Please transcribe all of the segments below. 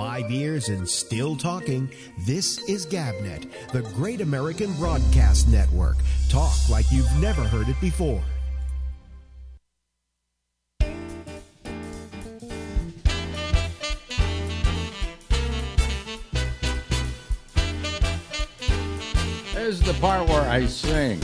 Five years and still talking. This is Gabnet, the great American broadcast network. Talk like you've never heard it before. This is the part where I sing.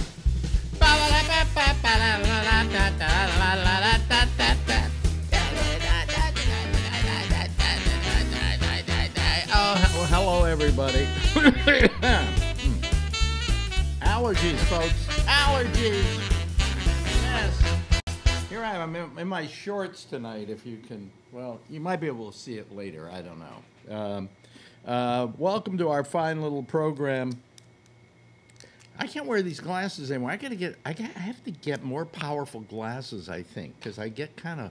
Allergies, folks. Allergies. Yes. Here I am. I'm in, my shorts tonight. If you can, well, you might be able to see it later. I don't know. Um, uh, welcome to our fine little program. I can't wear these glasses anymore. I gotta get. I, got, I have to get more powerful glasses. I think because I get kind of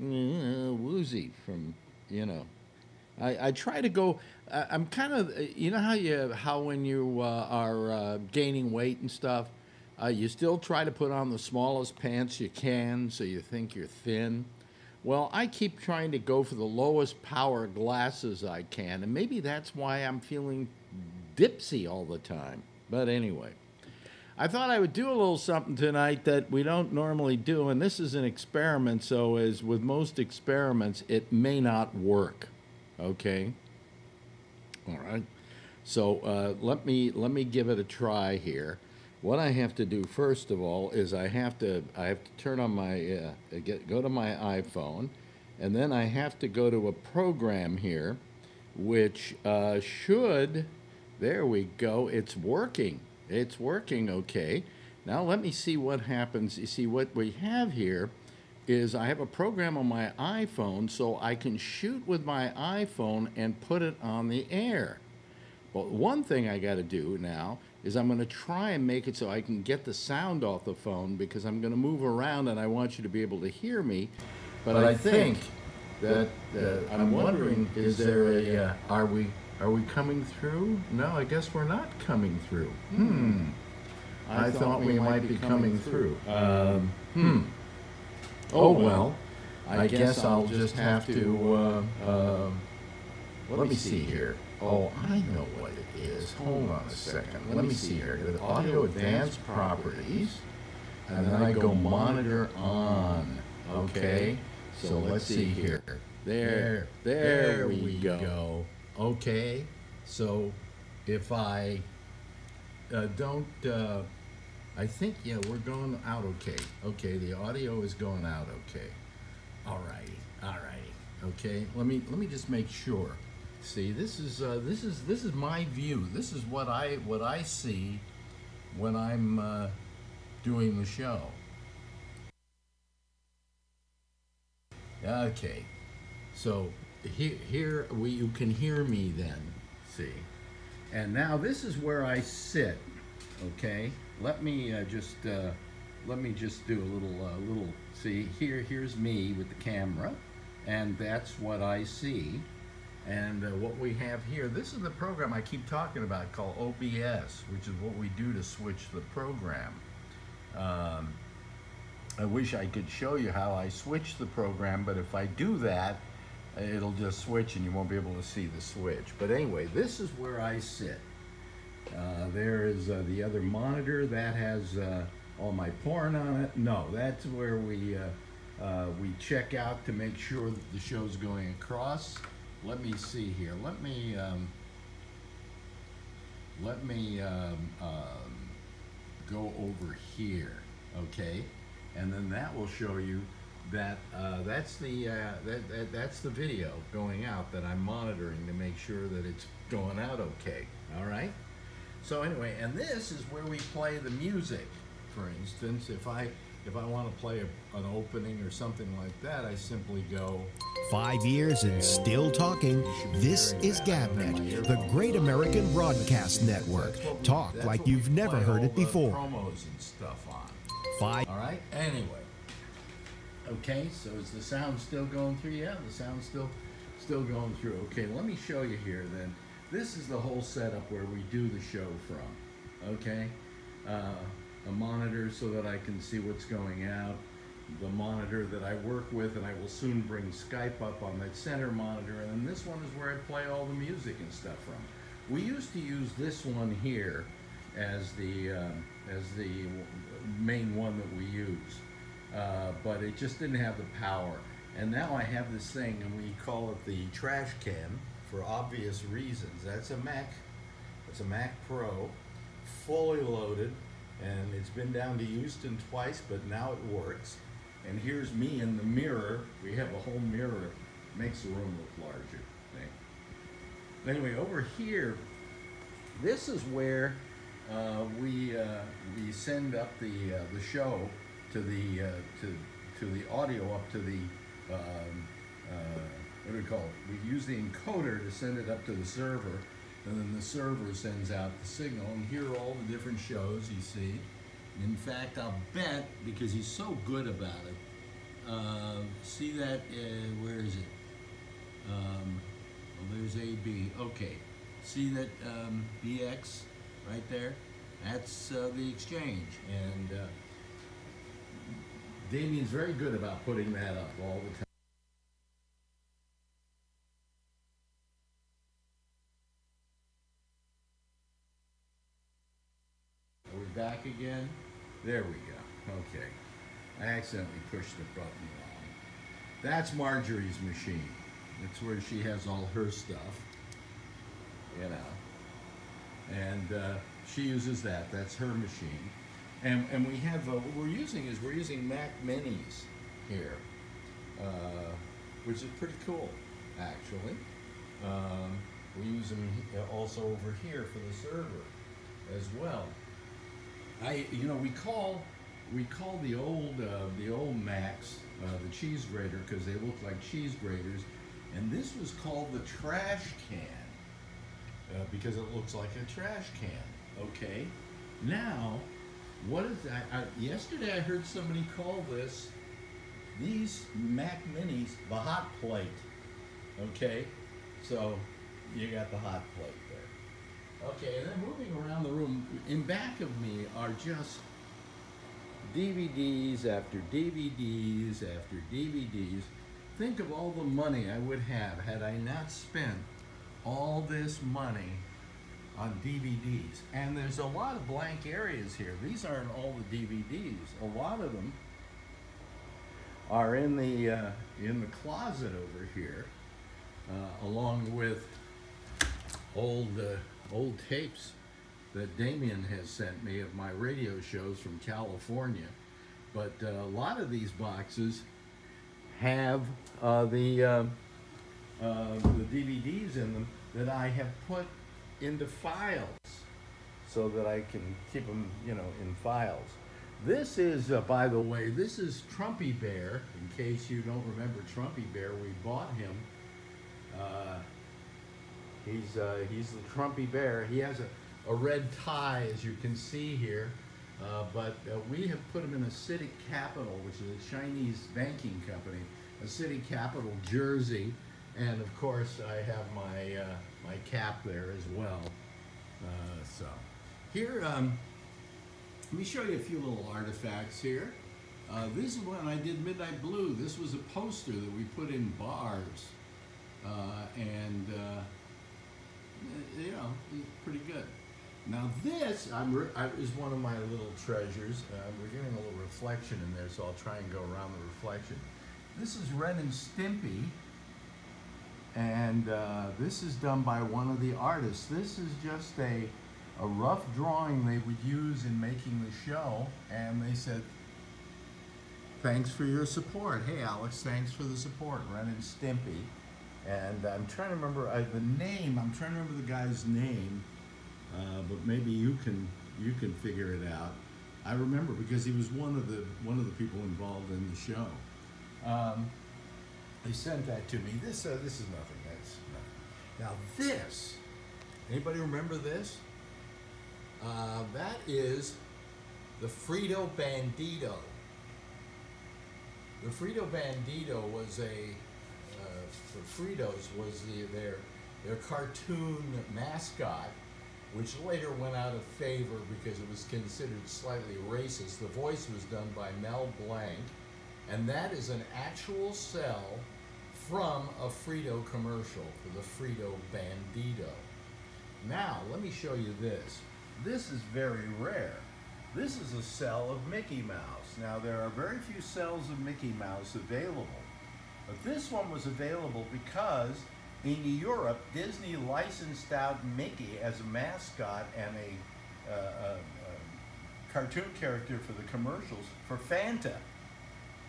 uh, woozy from you know. I, I try to go. I'm kind of. You know how you how when you uh, are uh, gaining weight and stuff, uh, you still try to put on the smallest pants you can, so you think you're thin. Well, I keep trying to go for the lowest power glasses I can, and maybe that's why I'm feeling dipsy all the time. But anyway, I thought I would do a little something tonight that we don't normally do, and this is an experiment, so as with most experiments, it may not work. Okay? All right. So uh, let me let me give it a try here. What I have to do first of all is I have to I have to turn on my uh, get go to my iPhone, and then I have to go to a program here, which uh, should there we go. It's working. It's working okay. Now let me see what happens. You see what we have here is I have a program on my iPhone so I can shoot with my iPhone and put it on the air. But one thing I got to do now is I'm going to try and make it so I can get the sound off the phone because I'm going to move around and I want you to be able to hear me. But, But I, I think think that uh, I'm wondering is there a uh, are we are we coming through? No, I guess we're not coming through. Hmm. I, thought, we might be coming through. Um, hmm. Oh well. I guess I'll just have to. Uh, uh, let me see here. Oh, I know what it is. Hold on a second. Let me see here. The Audio Advanced Properties, and then I go Monitor On. Okay. So let's see here. There, there we go. Okay. So if I uh, don't, uh, I think yeah, we're going out okay. Okay, the audio is going out okay. All righty, all righty. Okay, let me let me just make sure. See, this is uh, this is this is my view. This is what I what I see when I'm uh, doing the show. Okay, so here here we you can hear me then. See, and now this is where I sit. Okay, let me uh, just uh, let me just do a little uh, little. See here here's me with the camera, and that's what I see. And uh, what we have here, this is the program I keep talking about called OBS, which is what we do to switch the program. Um, I wish I could show you how I switch the program, but if I do that, it'll just switch and you won't be able to see the switch. But anyway, this is where I sit. Uh, there is uh, the other monitor that has uh, all my porn on it. No, that's where we we check out to make sure that the show's going across. Let me see here. Let me um, let me um, um, go over here, okay? And then that will show you that uh, that's the uh, that, that that's the video going out that I'm monitoring to make sure that it's going out okay. All right. So anyway, and this is where we play the music. For instance, if I if I want to play a, an opening or something like that, I simply go. Five years and still talking. This is Gabnet, the great American broadcast network. We- Talk like you've never heard it before. Promos and stuff on. Five. All right. Anyway. Okay. So is the sound still going through? Yeah, the sound's still still going through. Okay. Let me show you here. Then this is the whole setup where we do the show from. Okay. Uh, a monitor so that I can see what's going out. the monitor that I work with, and I will soon bring Skype up on that center monitor. And then this one is where I play all the music and stuff from. We used to use this one here as the um, as the main one that we use, uh, but it just didn't have the power. And now I have this thing, and we call it the trash can for obvious reasons. That's a Mac. It's a Mac Pro, fully loaded, and it's been down to Houston twice, but now it works. And here's me in the mirror. We have a whole mirror. Makes the room look larger. Anyway, over here, this is where uh, we uh, we send up the uh, the show to the uh, to to the audio up to the um, uh, what do we call it? We use the encoder to send it up to the server, and then the server sends out the signal. And here are all the different shows you see. In fact, I'll bet because he's so good about it. Uh, see that? Uh, where is it? Um, well, there's AB. Okay. See that um, BX right there? That's uh, the exchange. And uh, Damien's very good about putting that up all the time. Are we back again? There we go. Okay. I accidentally pushed the button wrong. That's Marjorie's machine. That's where she has all her stuff. You know. And uh, she uses that. That's her machine. And, and we have, uh, what we're using is we're using Mac Minis here, uh, which is pretty cool, actually. Um, we use them also over here for the server as well. I, you know, we call we call the old uh, the old Macs uh, the cheese grater because they look like cheese graters, and this was called the trash can uh, because it looks like a trash can. Okay, now what is that? I, yesterday I heard somebody call this these Mac Minis the hot plate. Okay, so you got the hot plate there. Okay, and then moving around the room, in back of me are just DVDs after DVDs after DVDs. Think of all the money I would have had I not spent all this money on DVDs. And there's a lot of blank areas here. These aren't all the DVDs. A lot of them are in the uh, in the closet over here, uh, along with old uh, old tapes that Damien has sent me of my radio shows from California. But uh, a lot of these boxes have uh, the uh, the DVDs in them that I have put into files so that I can keep them, you know, in files. This is, uh, by the way, this is Trumpy Bear. In case you don't remember Trumpy Bear, we bought him. He's uh, he's the Trumpy Bear. He has a, a red tie, as you can see here. Uh, but uh, we have put him in a city capital, which is a Chinese banking company, a city capital jersey. And of course, I have my uh, my cap there as well. Uh, so here, um, let me show you a few little artifacts here. Uh, this is when I did Midnight Blue. This was a poster that we put in bars, and you know, pretty good. Now this I'm I, is one of my little treasures. Uh, we're getting a little reflection in there, so I'll try and go around the reflection. This is Ren and Stimpy. And uh, this is done by one of the artists. This is just a, a rough drawing they would use in making the show. And they said, thanks for your support. Hey, Alex, thanks for the support. Ren and Stimpy. And I'm trying to remember uh, the name. I'm trying to remember the guy's name. Uh, but maybe you can you can figure it out. I remember because he was one of the one of the people involved in the show. Um, they sent that to me. This uh, this is nothing. That's nothing. Now this, anybody remember this? Uh, that is the Frito Bandito. The Frito Bandito was a the Fritos was the, their their cartoon mascot, which later went out of favor because it was considered slightly racist. The voice was done by Mel Blanc And that is an actual cell from a Frito commercial for the Frito Bandito. Now, let me show you this. This is very rare. This is a cell of Mickey Mouse. Now, there are very few cells of Mickey Mouse available. But this one was available because in Europe, Disney licensed out Mickey as a mascot and a, uh, a, a cartoon character for the commercials for Fanta.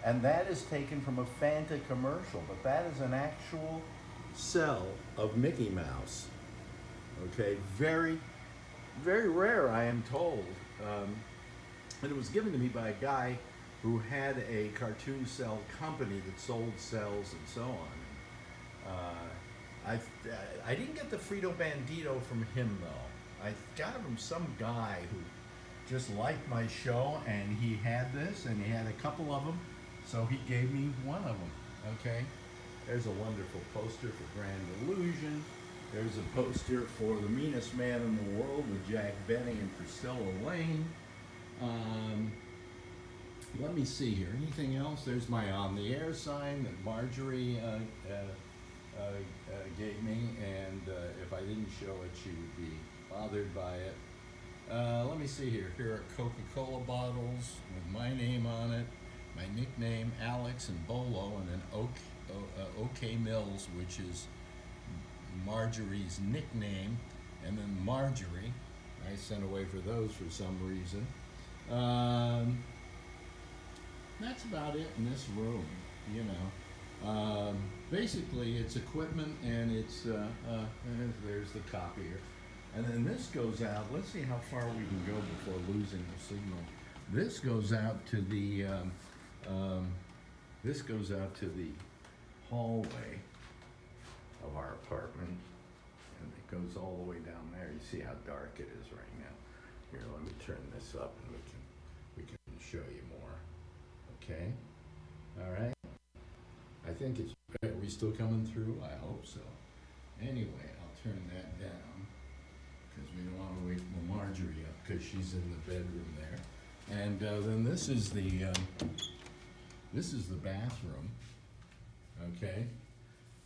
And that is taken from a Fanta commercial, but that is an actual cell of Mickey Mouse. Okay, very, very rare, I am told. Um, and it was given to me by a guy who had a cartoon cell company that sold cells and so on. Uh, I, I didn't get the Frito Bandito from him though. I got it from some guy who just liked my show and he had this and he had a couple of them, so he gave me one of them. Okay, there's a wonderful poster for Grand Illusion. There's a poster for The Meanest Man in the World with Jack Benny and Priscilla Lane. Um, let me see here. Anything else? There's my on the air sign that Marjorie uh, uh, uh, uh, gave me, and uh, if I didn't show it, she would be bothered by it. Uh, let me see here. Here are Coca-Cola bottles with my name on it, my nickname Alex and Bolo, and uh, OK Mills, which is Marjorie's nickname, and then Marjorie. I sent away for those for some reason. Um, that's about it in this room, you know. Um, basically, it's equipment and it's, uh, uh, there's the copier. And then this goes out, let's see how far we can go before losing the signal. This goes out to the, um, um, this goes out to the hallway of our apartment. And it goes all the way down there. You see how dark it is right now. Here, let me turn this up and we can, we can show you. Okay? All right? I think it's, are we still coming through? I hope so. Anyway, I'll turn that down because we don't want to wake Marjorie up because she's in the bedroom there. And uh, then this is the, um, this is the bathroom. Okay?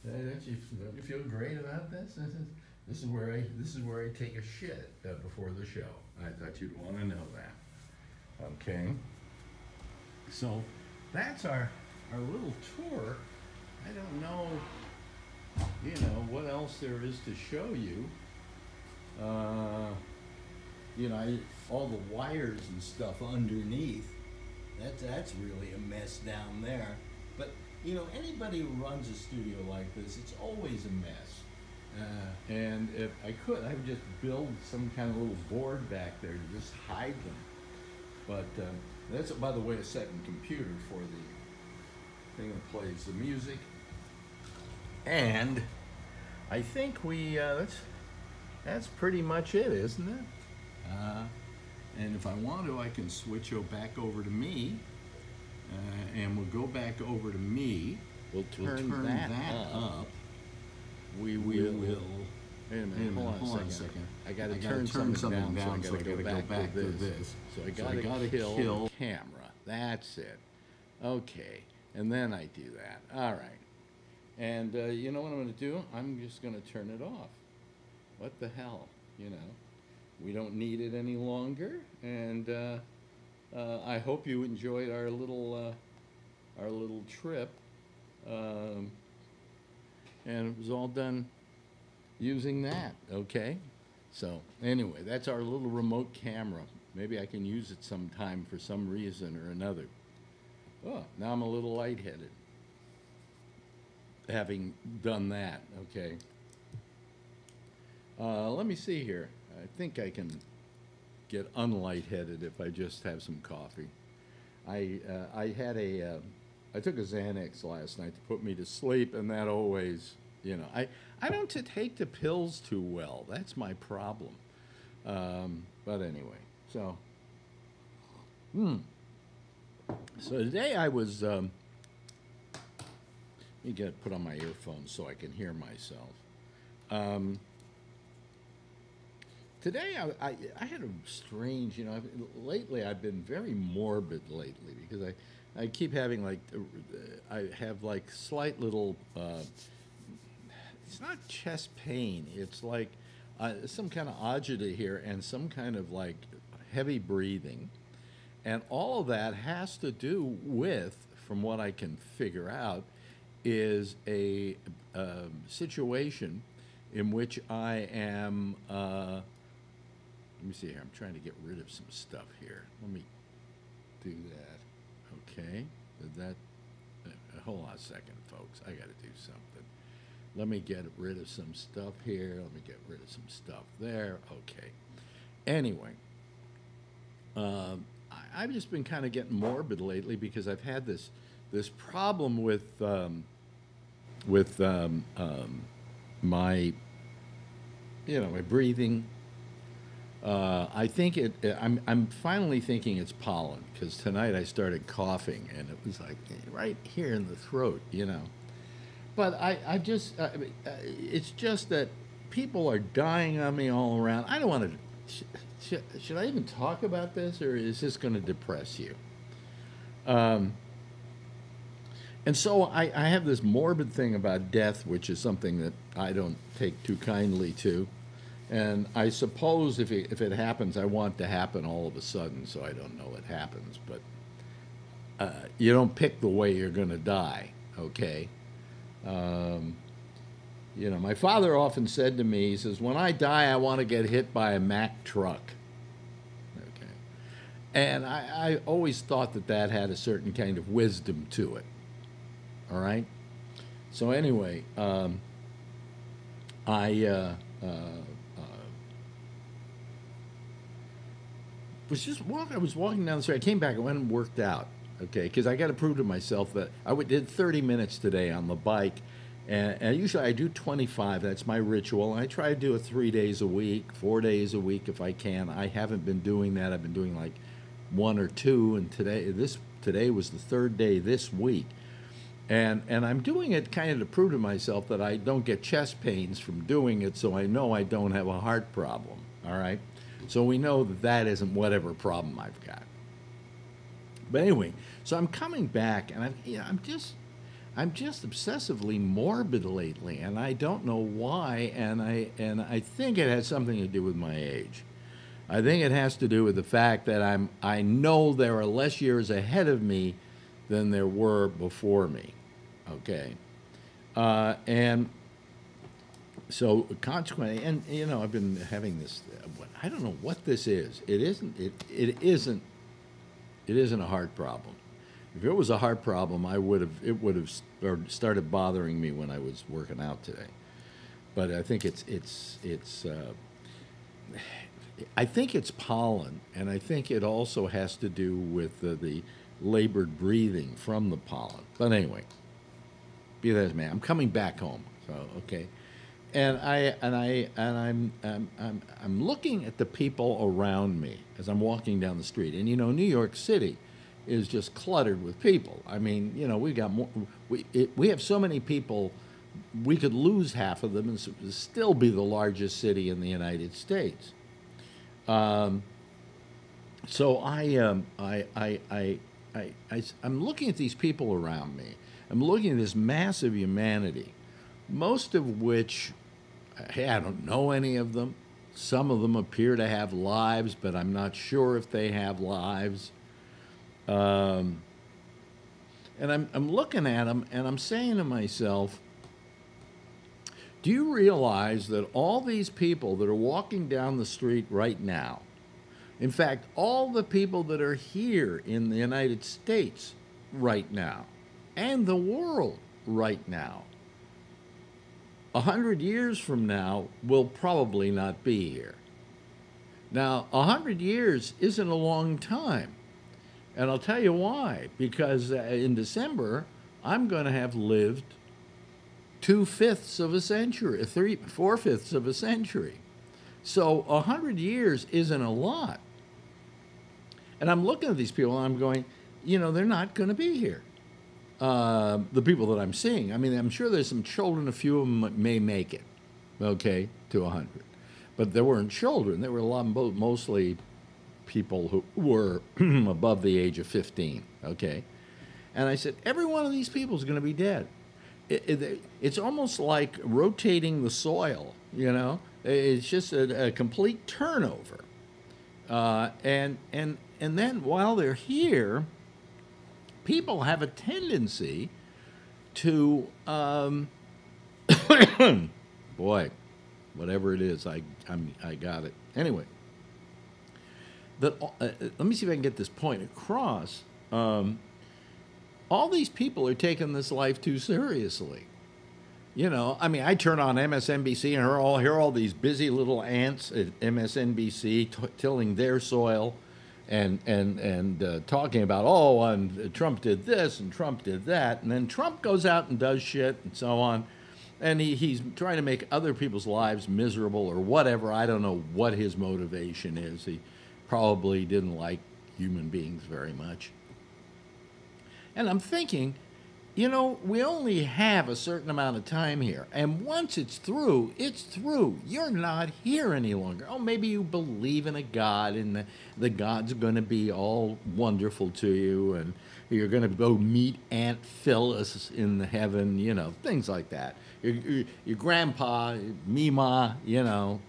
Don't you, don't you feel great about this? This is, this is where I, this is where I take a shit uh, before the show. I thought you'd want to know that. Okay? So that's our, our little tour. I don't know, you know, what else there is to show you. Uh, you know, I, all the wires and stuff underneath. That, that's really a mess down there. But, you know, anybody who runs a studio like this, it's always a mess. Uh, and if I could, I would just build some kind of little board back there to just hide them. But um, that's, by the way, a second computer for the thing that plays the music. And I think we, uh, that's, that's pretty much it, isn't it? Uh, and if I want to, I can switch o- back over to me. Uh, and we'll go back over to me. We'll We'll turn, turn that, that up. up. We will. will- Wait a minute, Wait a minute, hold on hold a on a second. second. I gotta I gotta turn turn something something down, down, so I gotta go back, to this. So So I I gotta, gotta kill, kill- camera. That's it. Okay, and then I do that. All right. And uh, you know what I'm gonna do? I'm just gonna turn it off. What the hell, you know? We don't need it any longer, and uh, uh, I hope you enjoyed our little uh, our little trip. Um, and it was all done using that, okay? So, anyway, that's our little remote camera. Maybe I can use it sometime for some reason or another. Oh, now I'm a little lightheaded. Having done that, okay? Uh, let me see here. I think I can get unlightheaded if I just have some coffee. I, uh, I had a, uh, I took a Xanax last night to put me to sleep, and that always, you know, I, I don't take the pills too well. That's my problem. Um, but anyway, so, hmm. So today I was, um, let me get put on my earphones so I can hear myself. Um, today I, I, I had a strange, you know, I've, lately I've been very morbid lately because I, I keep having like, I have like slight little, uh, it's not chest pain. It's like uh, some kind of agita here and some kind of like heavy breathing. And all of that has to do with, from what I can figure out, is a um, situation in which I am. Uh, let me see here. I'm trying to get rid of some stuff here. Let me do that. Okay. Did that. Uh, hold on a second, folks. I got to do something. Let me get rid of some stuff here. Let me get rid of some stuff there. Okay. Anyway, um, I, have just been kind of getting morbid lately because I've had this this problem with um, with um, um my you know my breathing. Uh, I think it. I'm I'm finally thinking it's pollen because tonight I started coughing and it was like right here in the throat, you know. But I, I just, uh, it's just that people are dying on me all around. I don't want to. Sh- sh- should I even talk about this, or is this going to depress you? Um, and so I, I have this morbid thing about death, which is something that I don't take too kindly to. And I suppose if it, if it happens, I want to happen all of a sudden, so I don't know it happens. But uh, you don't pick the way you're going to die, okay? Um, you know, my father often said to me, he says, when I die, I want to get hit by a Mack truck. Okay. And I, I always thought that that had a certain kind of wisdom to it. All right? So, anyway, um, I uh, uh, uh, was just walking, I was walking down the street. I came back, I went and worked out okay? Because I got to prove to myself that I did 30 minutes today on the bike, and, and, usually I do 25. That's my ritual. I try to do it three days a week, four days a week if I can. I haven't been doing that. I've been doing like one or two, and today this today was the third day this week. And, and I'm doing it kind of to prove to myself that I don't get chest pains from doing it, so I know I don't have a heart problem. All right? So we know that that isn't whatever problem I've got. But anyway, so I'm coming back, and I'm, you know, I'm just, I'm just obsessively morbid lately, and I don't know why. And I, and I think it has something to do with my age. I think it has to do with the fact that I'm, I know there are less years ahead of me than there were before me. Okay, uh, and so consequently, and you know, I've been having this. I don't know what this is. It isn't. It it isn't it isn't a heart problem. If it was a heart problem, I would have it would have started bothering me when I was working out today. But I think it's it's it's uh, I think it's pollen, and I think it also has to do with the, the labored breathing from the pollen. But anyway, be that as may, I'm coming back home. So okay, and I and I and I'm, I'm I'm I'm looking at the people around me as I'm walking down the street, and you know, New York City is just cluttered with people. I mean, you know, we got more. We it, we have so many people. We could lose half of them and still be the largest city in the United States. Um, so I, um, I, I, I, I, I, I'm looking at these people around me. I'm looking at this massive humanity, most of which hey, I don't know any of them. Some of them appear to have lives, but I'm not sure if they have lives. Um, and I'm, I'm looking at them and I'm saying to myself, do you realize that all these people that are walking down the street right now, in fact, all the people that are here in the United States right now, and the world right now, a hundred years from now, we'll probably not be here. Now, a hundred years isn't a long time. And I'll tell you why. Because uh, in December, I'm going to have lived two fifths of a century, three, four fifths of a century. So a hundred years isn't a lot. And I'm looking at these people and I'm going, you know, they're not going to be here. Uh, the people that I'm seeing. I mean, I'm sure there's some children, a few of them may make it, okay, to 100. But there weren't children. They were a lot, mostly people who were above the age of 15, okay? And I said, every one of these people is going to be dead. It, it, it's almost like rotating the soil, you know? It's just a, a complete turnover. Uh, and, and, and then while they're here, people have a tendency to, um, boy, whatever it is, I, I'm, I got it. Anyway, that, uh, uh, let me see if I can get this point across. Um, all these people are taking this life too seriously. You know, I mean, I turn on MSNBC and hear all, hear all these busy little ants at MSNBC t- tilling their soil and, and, and uh, talking about, oh, and Trump did this and Trump did that. And then Trump goes out and does shit and so on. And he, he's trying to make other people's lives miserable or whatever. I don't know what his motivation is. He probably didn't like human beings very much. And I'm thinking, you know, we only have a certain amount of time here. And once it's through, it's through. You're not here any longer. Oh, maybe you believe in a God and the, the God's going to be all wonderful to you and you're going to go meet Aunt Phyllis in heaven, you know, things like that. Your, your, your grandpa, Mima, you know,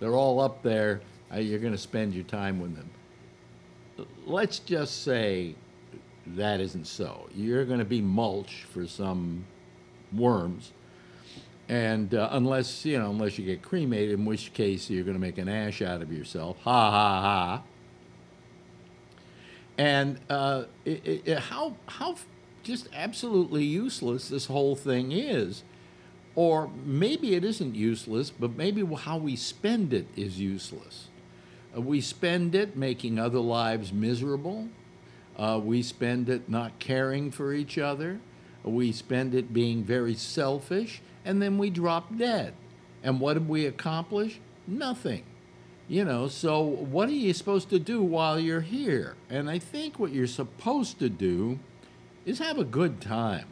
they're all up there. Uh, you're going to spend your time with them. Let's just say that isn't so. You're going to be mulch for some worms, and uh, unless you know, unless you get cremated, in which case you're going to make an ash out of yourself. Ha ha ha. And uh, it, it, how how just absolutely useless this whole thing is. Or maybe it isn't useless, but maybe how we spend it is useless. Uh, we spend it making other lives miserable. Uh, we spend it not caring for each other. We spend it being very selfish, and then we drop dead. And what did we accomplish? Nothing. You know, so what are you supposed to do while you're here? And I think what you're supposed to do is have a good time.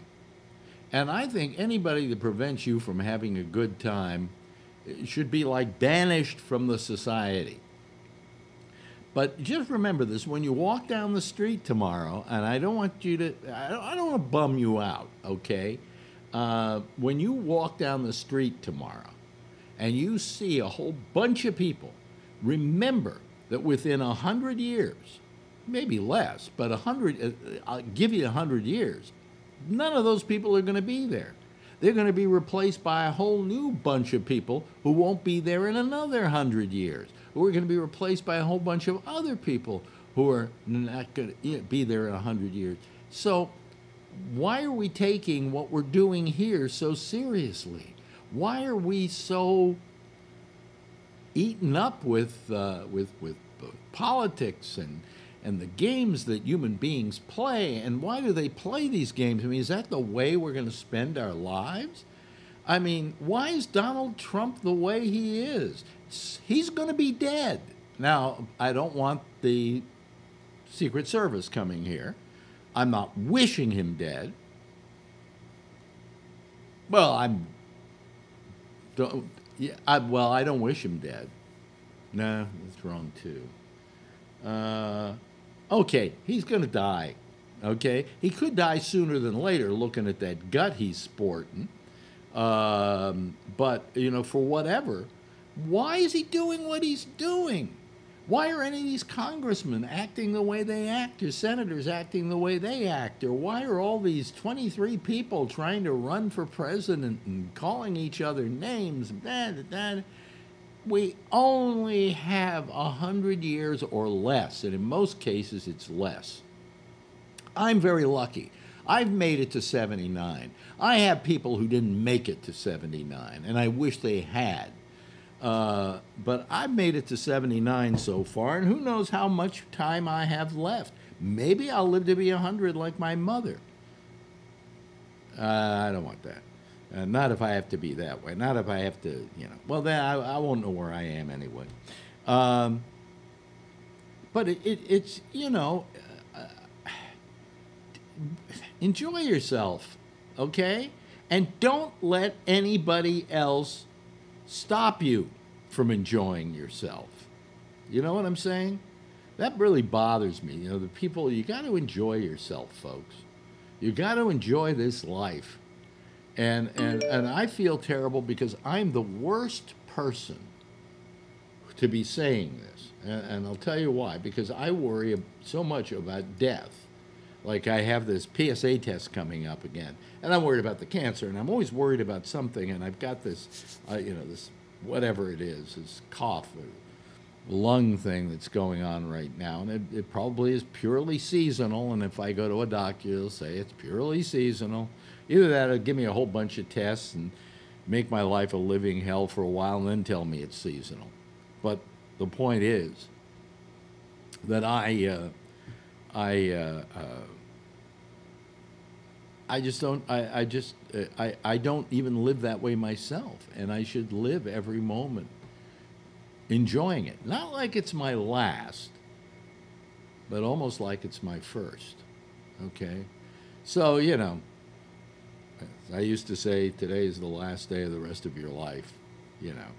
And I think anybody that prevents you from having a good time should be like banished from the society. But just remember this when you walk down the street tomorrow, and I don't want you to, I don't, I don't want to bum you out, okay? Uh, when you walk down the street tomorrow and you see a whole bunch of people, remember that within a hundred years, maybe less, but a hundred, uh, I'll give you a hundred years, none of those people are going to be there. They're going to be replaced by a whole new bunch of people who won't be there in another hundred years who are going to be replaced by a whole bunch of other people who are not going to be there in 100 years. So, why are we taking what we're doing here so seriously? Why are we so eaten up with, uh, with, with politics and, and the games that human beings play? And why do they play these games? I mean, is that the way we're going to spend our lives? I mean, why is Donald Trump the way he is? He's going to be dead. Now, I don't want the Secret Service coming here. I'm not wishing him dead. Well, I'm. Don't, yeah, I, well, I don't wish him dead. No, that's wrong too. Uh, okay, he's going to die. Okay, he could die sooner than later. Looking at that gut he's sporting, um, but you know, for whatever, why is he doing what he's doing? Why are any of these congressmen acting the way they act, or senators acting the way they act, or why are all these 23 people trying to run for president and calling each other names? We only have a hundred years or less, and in most cases it's less. I'm very lucky. I've made it to 79. I have people who didn't make it to 79, and I wish they had. Uh, but I've made it to 79 so far, and who knows how much time I have left. Maybe I'll live to be 100 like my mother. Uh, I don't want that. Uh, not if I have to be that way. Not if I have to, you know. Well, then I, I won't know where I am anyway. Um, but it, it, it's, you know, uh, enjoy yourself, okay? And don't let anybody else stop you from enjoying yourself. You know what I'm saying? That really bothers me. You know, the people, you got to enjoy yourself, folks. You got to enjoy this life. And, and, and I feel terrible because I'm the worst person to be saying this. And, and I'll tell you why. Because I worry so much about death. Like I have this PSA test coming up again, and I'm worried about the cancer, and I'm always worried about something. And I've got this, uh, you know, this whatever it is, this cough, or lung thing that's going on right now, and it, it probably is purely seasonal. And if I go to a doctor, they'll say it's purely seasonal. Either that, or give me a whole bunch of tests and make my life a living hell for a while, and then tell me it's seasonal. But the point is that I. Uh, I uh, uh, I just don't. I, I just uh, I I don't even live that way myself, and I should live every moment enjoying it. Not like it's my last, but almost like it's my first. Okay, so you know, I used to say today is the last day of the rest of your life. You know,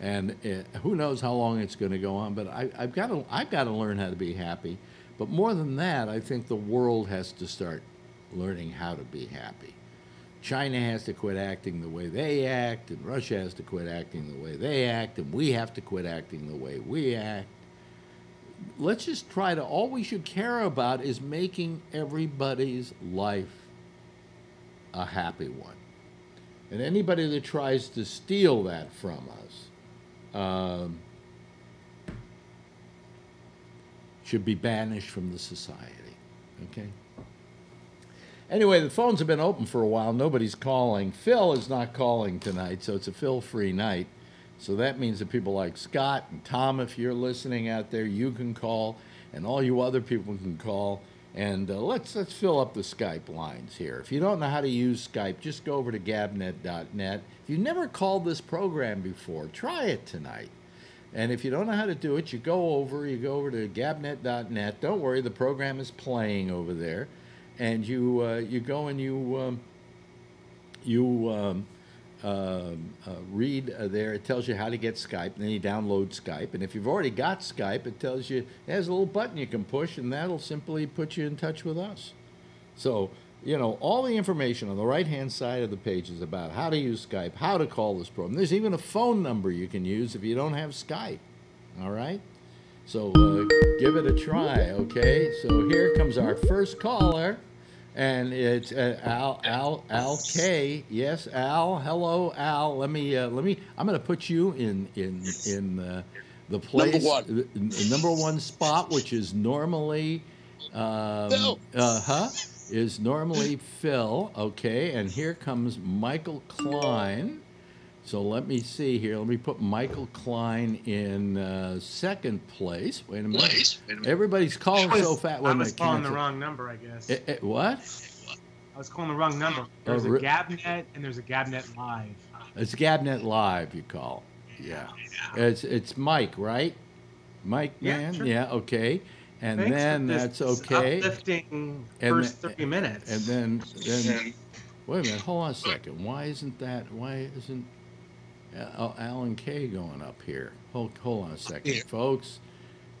and uh, who knows how long it's going to go on. But I, I've got to I've got to learn how to be happy but more than that, I think the world has to start learning how to be happy. China has to quit acting the way they act, and Russia has to quit acting the way they act, and we have to quit acting the way we act. Let's just try to, all we should care about is making everybody's life a happy one. And anybody that tries to steal that from us, um, should be banished from the society. Okay? Anyway, the phones have been open for a while. Nobody's calling. Phil is not calling tonight, so it's a Phil free night. So that means that people like Scott and Tom, if you're listening out there, you can call, and all you other people can call. And uh, let's let's fill up the Skype lines here. If you don't know how to use Skype, just go over to gabnet.net. If you've never called this program before, try it tonight. And if you don't know how to do it, you go over, you go over to gabnet.net. Don't worry, the program is playing over there, and you uh, you go and you um, you um, uh, uh, read there. It tells you how to get Skype. And then you download Skype, and if you've already got Skype, it tells you has a little button you can push, and that'll simply put you in touch with us. So you know, all the information on the right hand side of the page is about how to use Skype, how to call this program. There's even a phone number you can use if you don't have Skype. All right? So uh, give it a try, okay? So here comes our first caller, and it's uh, Al Al Al K. Yes, Al. Hello, Al. Let me uh, let me. I'm going to put you in in in uh, the place number one. number one spot, which is normally. Um, No. Uh huh is normally Phil, okay, and here comes Michael Klein. So let me see here. Let me put Michael Klein in uh, second place. Wait a minute. Place. Wait a minute. Everybody's calling so fast. I was calling the wrong number, I guess. Eh, eh, what? I was calling the wrong number. There's Oh, a re- Gabnet and there's a Gabnet Live. It's Gabnet Live. You call. Yeah. It's it's Mike, right? Mike, Yeah, man. sure. Yeah. Okay. And Thanks then for this that's okay. Uplifting And first the- 30 minutes. And then then wait a minute. Hold on a second. Why isn't that? Why isn't Alan K going up here? Hold hold on a second, Yeah. folks.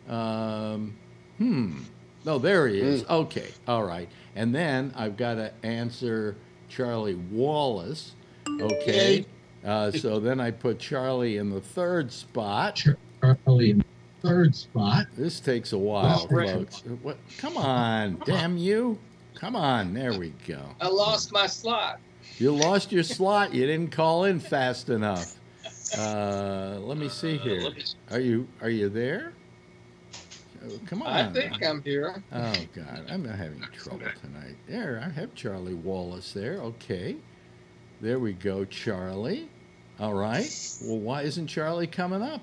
Um, hmm. No, there he is. Okay. All right. And then I've got to answer Charlie Wallace. Okay. Uh, so then I put Charlie in the third spot. Charlie in third spot. This takes a while, folks. What? Come on, damn you! Come on, there we go. I lost my slot. You lost your slot. You didn't call in fast enough. Uh, let me see here. Are you are you there? Oh, come on. I think I'm here. Oh God, I'm not having trouble tonight. There, I have Charlie Wallace there. Okay, there we go, Charlie. All right. Well, why isn't Charlie coming up?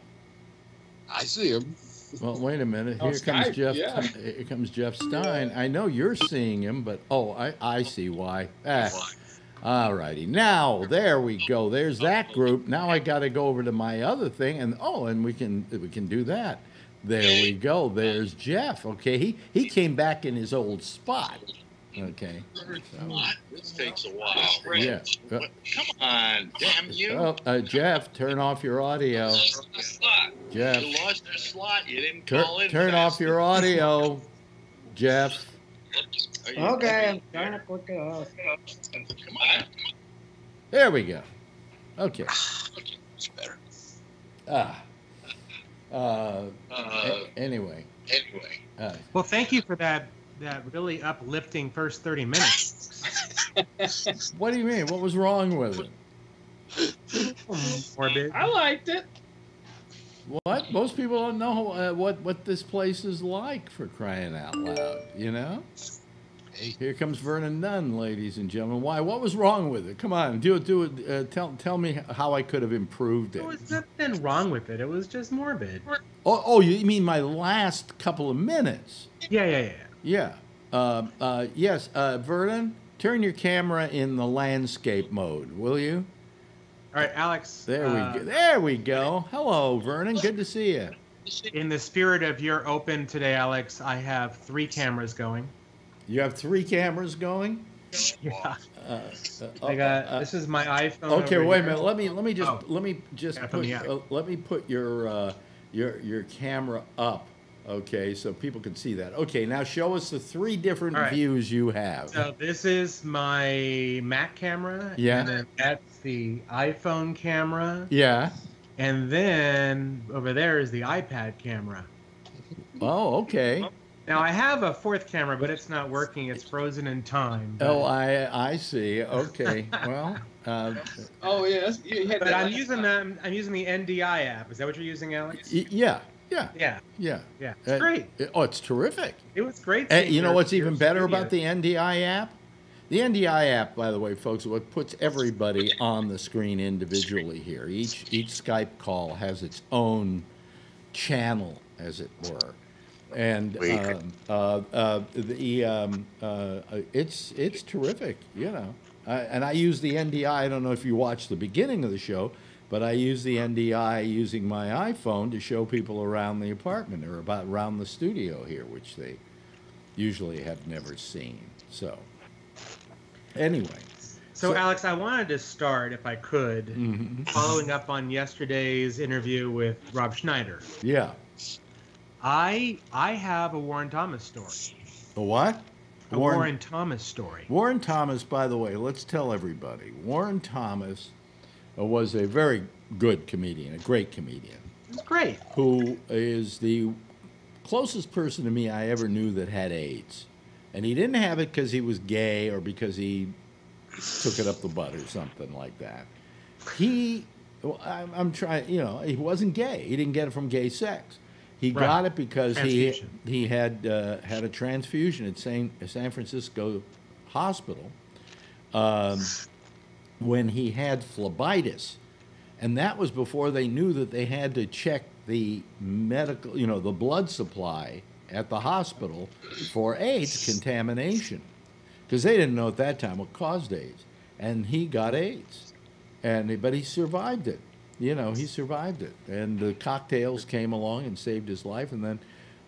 I see him. Well, wait a minute. Oh, Here comes Jeff. yeah. Here comes Jeff Stein. I know you're seeing him, but oh, I, I see why. Ah, all righty. Now there we go. There's that group. Now I got to go over to my other thing, and oh, and we can we can do that. There we go. There's Jeff. Okay, he he came back in his old spot. Okay. So, This takes a while. yeah. Uh, Come on, damn you. oh, uh, Jeff, turn off your audio. lost my slot. Jeff, You lost your slot. You didn't tur- call in. turn fast off your audio. Jeff. You- Okay, I'm trying to click it off. Come on. There we go. Okay. It's better. Ah. Uh, Uh, a- anyway. anyway. Uh, Well, thank you for that that really uplifting first 30 minutes. what do you mean? What was wrong with it? Morbid. I liked it. What? Most people don't know uh, what what this place is like for crying out loud. You know. Hey. Here comes Vernon Nunn, ladies and gentlemen. Why? What was wrong with it? Come on, do it. Do it. Uh, tell tell me how I could have improved it. There was nothing wrong with it. It was just morbid. Oh, oh, you mean my last couple of minutes? Yeah, yeah, yeah. Yeah. Uh, uh, yes, uh, Vernon, turn your camera in the landscape mode, will you? All right, Alex. There uh, we go. There we go. Hello, Vernon. Good to see you. In the spirit of your open today, Alex, I have three cameras going. You have three cameras going. Yeah. Uh, uh, I got. uh, this is my iPhone. okay, over wait a minute. Let me let me just Oh. let me just Yeah, put put, me uh, let me put your uh, your your camera up. Okay, so people can see that. Okay, now show us the three different All right. views you have. So this is my Mac camera. Yeah. And then that's the iPhone camera. yeah. And then over there is the iPad camera. Oh, okay. Now I have a fourth camera, but it's not working. It's frozen in time. but- Oh, I I see. Okay. Well, uh, Oh yes, you had but that I'm using the I'm using the NDI app. Is that what you're using, Alex? y- yeah, yeah, Yeah, yeah. yeah. It's Uh, great. Oh, it's terrific. It was great. Hey, seeing you know what's even better studio. about the NDI app? The NDI app, by the way, folks, what puts everybody on the screen individually here. Each each Skype call has its own channel, as it were, and um, uh, uh, the um, uh, it's it's terrific, you know. I, and I use the NDI. I don't know if you watched the beginning of the show, but I use the NDI using my iPhone to show people around the apartment or about around the studio here, which they usually have never seen. So, anyway, So, So- Alex, I wanted to start, if I could, mhm. following up on yesterday's interview with Rob Schneider. yeah. I I have a Warren Thomas story. The what? A Warren, Thomas story. Warren Thomas, by the way, let's tell everybody. Warren Thomas was a very good comedian, a great comedian, It's great. who is the closest person to me I ever knew that had AIDS. And he didn't have it because he was gay or because he took it up the butt or something like that. He, well, I'm, I'm trying, you know, he wasn't gay. He didn't get it from gay sex. He Right. got it because he he had uh, had a transfusion at San, San Francisco Hospital um, when he had phlebitis, and that was before they knew that they had to check the medical, you know, the blood supply at the hospital for AIDS contamination, because they didn't know at that time what caused AIDS, and he got AIDS, and but he survived it. You know, he survived it, and the cocktails came along and saved his life, and then.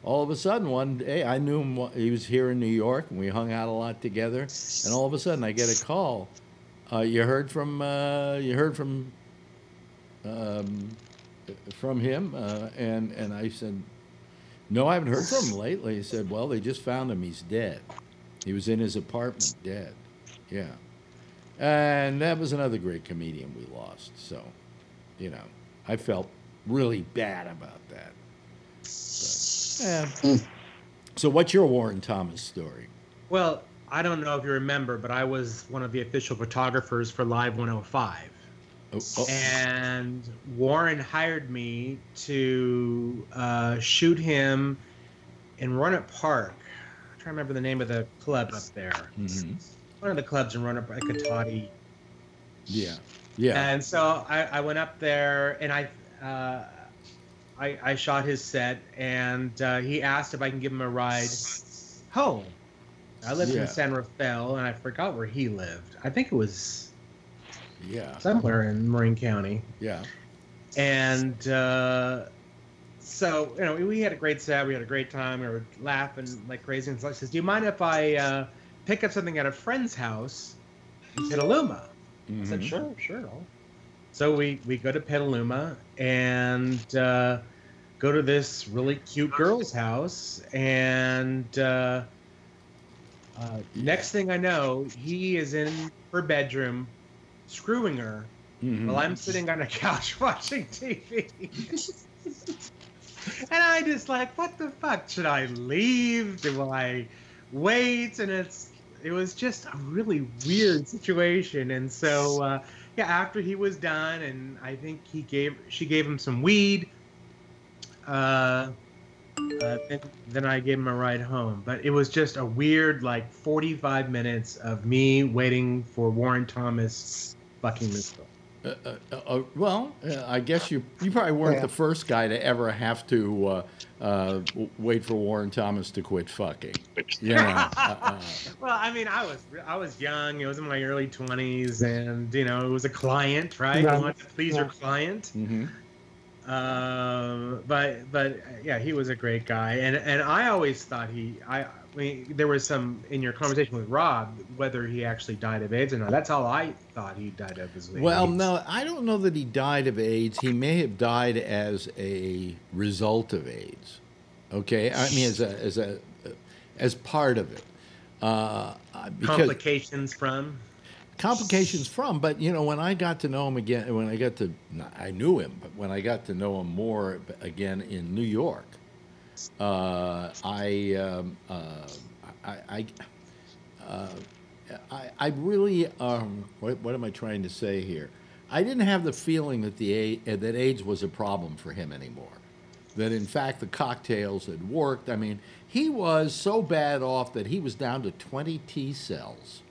All of a sudden, one day, I knew him. He was here in New York, and we hung out a lot together. And all of a sudden, I get a call. Uh, you heard from uh, you heard from um, from him, uh, and and I said, no, I haven't heard from him lately. He said, well, they just found him. He's dead. He was in his apartment, dead. Yeah, and that was another great comedian we lost. So, you know, I felt really bad about that. But, yeah. So, what's your Warren Thomas story? Well, I don't know if you remember, but I was one of the official photographers for Live 105. Oh, oh, and Warren hired me to uh, shoot him in Rohnert Park. I'm trying to remember the name of the club up there. mhm. One of the clubs in Rohnert, like Cotati. Yeah, yeah. And so I, I went up there and I, uh, I, I shot his set, and uh, he asked if I can give him a ride home. I lived Yeah. in San Rafael, and I forgot where he lived. I think it was Yeah, somewhere in Marin County. yeah. and uh, so you know we had a great set we had a great time we were laughing like crazy and so I says do you mind if i uh, pick up something at a friend's house in petaluma i said Mhm. sure sure so we we go to petaluma and uh, go to this really cute girl's house and uh, Uh, next thing I know, he is in her bedroom, screwing her, Mhm. while I'm sitting on a couch watching TV. and I just like, what the fuck? Should I leave? Will I wait? And it's it was just a really weird situation. And so uh, yeah, after he was done, and I think he gave she gave him some weed. Uh, uh, then, then I gave him a ride home. But it was just a weird, like, 45 minutes of me waiting for Warren Thomas fucking this. Uh, uh, uh, well, uh, I guess you you probably weren't Yeah. the first guy to ever have to uh, uh, wait for Warren Thomas to quit fucking. You know, uh, uh, Well, I mean, I was I was young. It was in my early 20s, and you know, it was a client, right? Yeah. You want to please your Yeah. client. mhm. Um, but but yeah, he was a great guy, and and I always thought he I. I mean, there was some in your conversation with Rob whether he actually died of AIDS or not. That's all I thought he died of. Was Well, AIDS. no, I don't know that he died of AIDS. He may have died as a result of AIDS. Okay, I mean, as a as a as part of it. Uh, because complications from. Complications from but you know when i got to know him again when i got to i knew him but when i got to know him more again in new york uh, i um, uh, i i uh, I, I really um, what, what am I trying to say here? I didn't have the feeling that the that AIDS was a problem for him anymore. That in fact the cocktails had worked. I mean, he was so bad off that he was down to 20 T cells.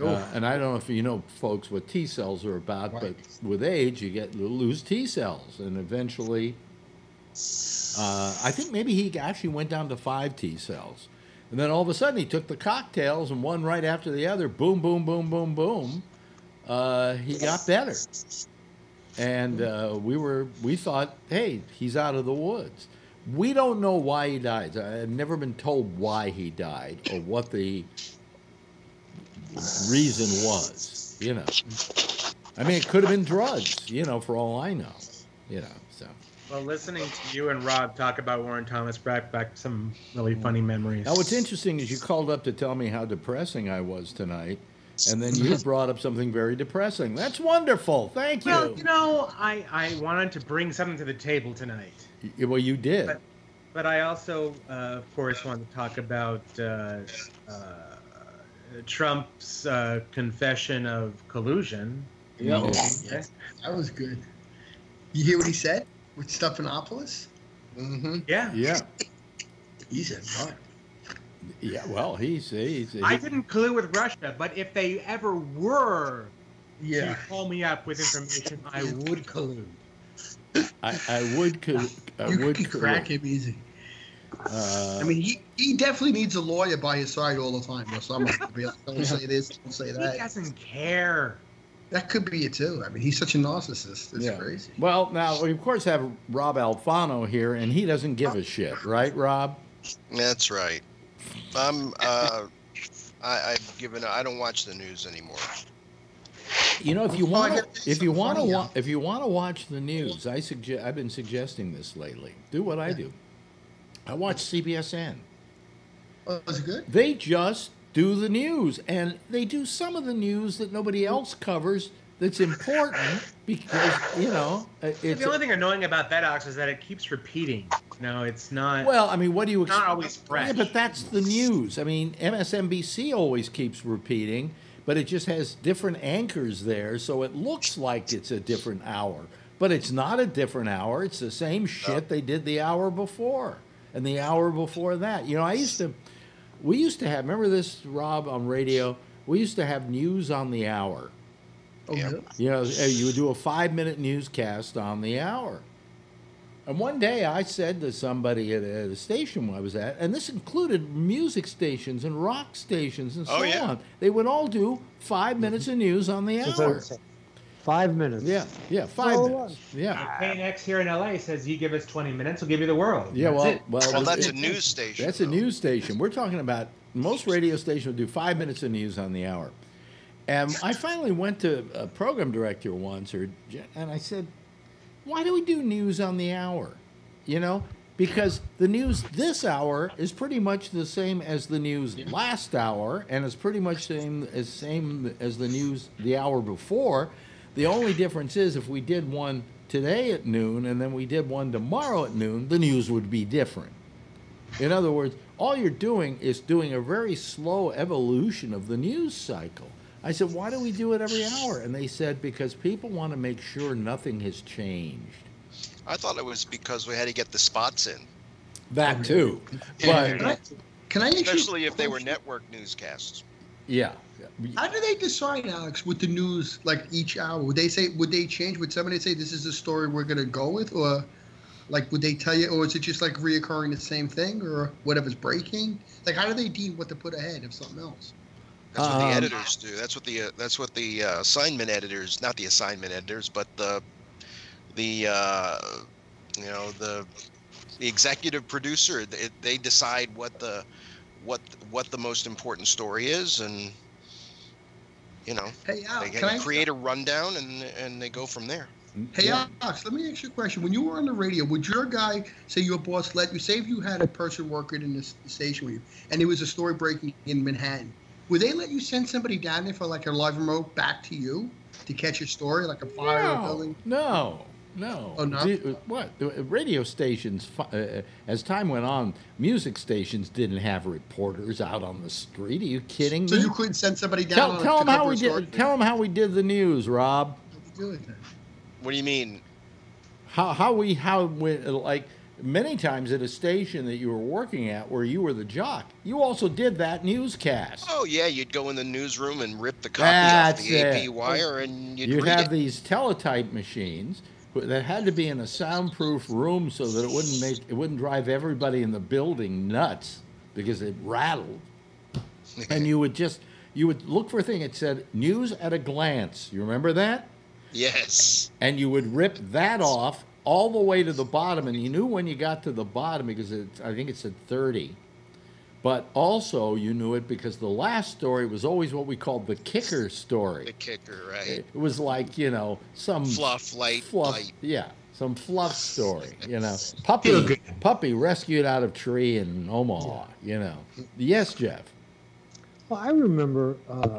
Uh, and I don't know if you know, folks, what T cells are about, but with age, you get you lose T cells, and eventually, uh, I think maybe he actually went down to five T cells, and then all of a sudden he took the cocktails and one right after the other, boom, boom, boom, boom, boom. Uh, he got better, and uh, we were we thought, hey, he's out of the woods. We don't know why he died. I've never been told why he died or what the reason was. You know, I mean, it could have been drugs. You know, for all I know. You know, so. Well, listening to you and Rob talk about Warren Thomas brought back some really funny memories. Now, what's interesting is you called up to tell me how depressing I was tonight, and then you brought up something very depressing. That's wonderful. Thank you. Well, you know, I, I wanted to bring something to the table tonight, Y- well, you did. But- but I also, uh, of course, wanted to talk about uh, uh, Trump's uh, confession of collusion. Yeah. Okay. That was good. You hear what he said with Stephanopoulos? Mm-hmm. Yeah. yeah. He said, "Right." Yeah. Well, he's he's. he- I didn't collude with Russia, but if they ever were Yeah. to call me up with information, I would collude. I, I would. co- I you would. can co- crack him easy. Uh, I mean, he, he definitely needs a lawyer by his side all the time, or someone to be like, don't say this, don't say He doesn't care. That could be it too. I mean, he's such a narcissist. It's yeah. crazy. Well, now we of course have Rob Alfano here, and he doesn't give a shit, right, Rob? That's right. I'm. Uh, I, I've given. I don't watch the news anymore. You know, if you Oh, want, gotta tell you if you want to, funny, wa- Al. if you want to watch the news, I suggest. I've been suggesting this lately. Do what I do. I watch CBSN. Oh, is it good? They just do the news, and they do some of the news that nobody else covers. That's important because you know it's. the only thing annoying about that, Alex, is that it keeps repeating. No, it's not. Well, I mean, what do you? Expect? Not always fresh. Yeah, but that's the news. I mean, MSNBC always keeps repeating, but it just has different anchors there, so it looks like it's a different hour, but it's not a different hour. It's the same shit oh. they did the hour before and the hour before that. You know, I used to, we used to have. Remember this, Rob, on radio? We used to have news on the hour. Oh, Yeah. really? You know, you would do a five minute newscast on the hour. And one day I said to somebody at a, at a station I was at, and this included music stations and rock stations and oh, so Oh, yeah. on. They would all do five minutes of news on the hour. Five minutes. Yeah, yeah, five So minutes. Yeah. KNX here in LA says you give us 20 minutes, we'll give you the world. Yeah, That's well, it. well, Well, that's it- a news station. That's a news station. We're talking about most radio stations will do five minutes of news on the hour. And I finally went to a program director once, or and I said, "Why do we do news on the hour? You know, because the news this hour is pretty much the same as the news last hour, and it's pretty much same as same as the news the hour before. The only difference is if we did one today at noon and then we did one tomorrow at noon, the news would be different. In other words, all you're doing is doing a very slow evolution of the news cycle. I said, why do we do it every hour? And they said, because people want to make sure nothing has changed. I thought it was because we had to get the spots in, That too. Yeah. But Can I, can I ask you a especially if they were network newscasts. Yeah. How do they decide, Alex, with the news like each hour? Would they say would they change? Would somebody say this is the story we're gonna go with, or like would they tell you, or is it just like reoccurring the same thing, or whatever's breaking? Like how do they deem what to put ahead of something else? That's what the Um, editors do. That's what the uh, that's what the uh, assignment editors, not the assignment editors, but the the uh, you know the the executive producer. They, they decide what the what what the most important story is, and you know Hey, Alex, they can I create a rundown and and they go from there. Hey, Yeah. Alex, let me ask you a question. When you were on the radio, would your guy say your boss let you say if you had a person working in the station with you, and there was a story breaking in Manhattan, would they let you send somebody down there for like a live remote back to you to catch a story, like a fire or No, building? no, no. Oh, no? Do- uh, what? Uh, radio stations, uh, uh, as time went on, music stations didn't have reporters out on the street. Are you kidding So me? you couldn't send somebody down. tell on tell to them how we did. Tell them how we did the news, Rob. How'd you do it then? What do you mean? How how we how we like many times at a station that you were working at where you were the jock. You also did that newscast. Oh yeah, you'd go in the newsroom and rip the copy That's off the it. AP wire, and you'd, You'd read have it. these teletype machines that had to be in a soundproof room so that it wouldn't make it wouldn't drive everybody in the building nuts because it rattled. and you would just you would look for a thing. It said news at a glance. You remember that? yes. And you would rip that off all the way to the bottom, and you knew when you got to the bottom because it, I think it said thirty. But also, you knew it because the last story was always what we called the kicker story. The kicker, right? It was like you know some Fluff, light, fluff, light. yeah, some fluff story. You know, puppy, puppy rescued out of tree in Omaha. You know, yes, Jeff. Well, I remember, uh,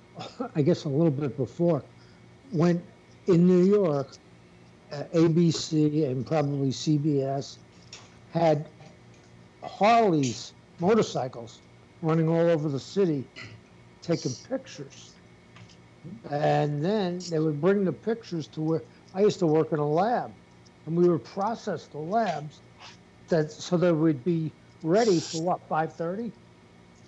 I guess a little bit before, when in New York, uh, ABC and probably CBS had Harleys, motorcycles, running all over the city, taking pictures. And then they would bring the pictures to where I used to work in a lab, and we would process the labs that so they would be ready for what 5:30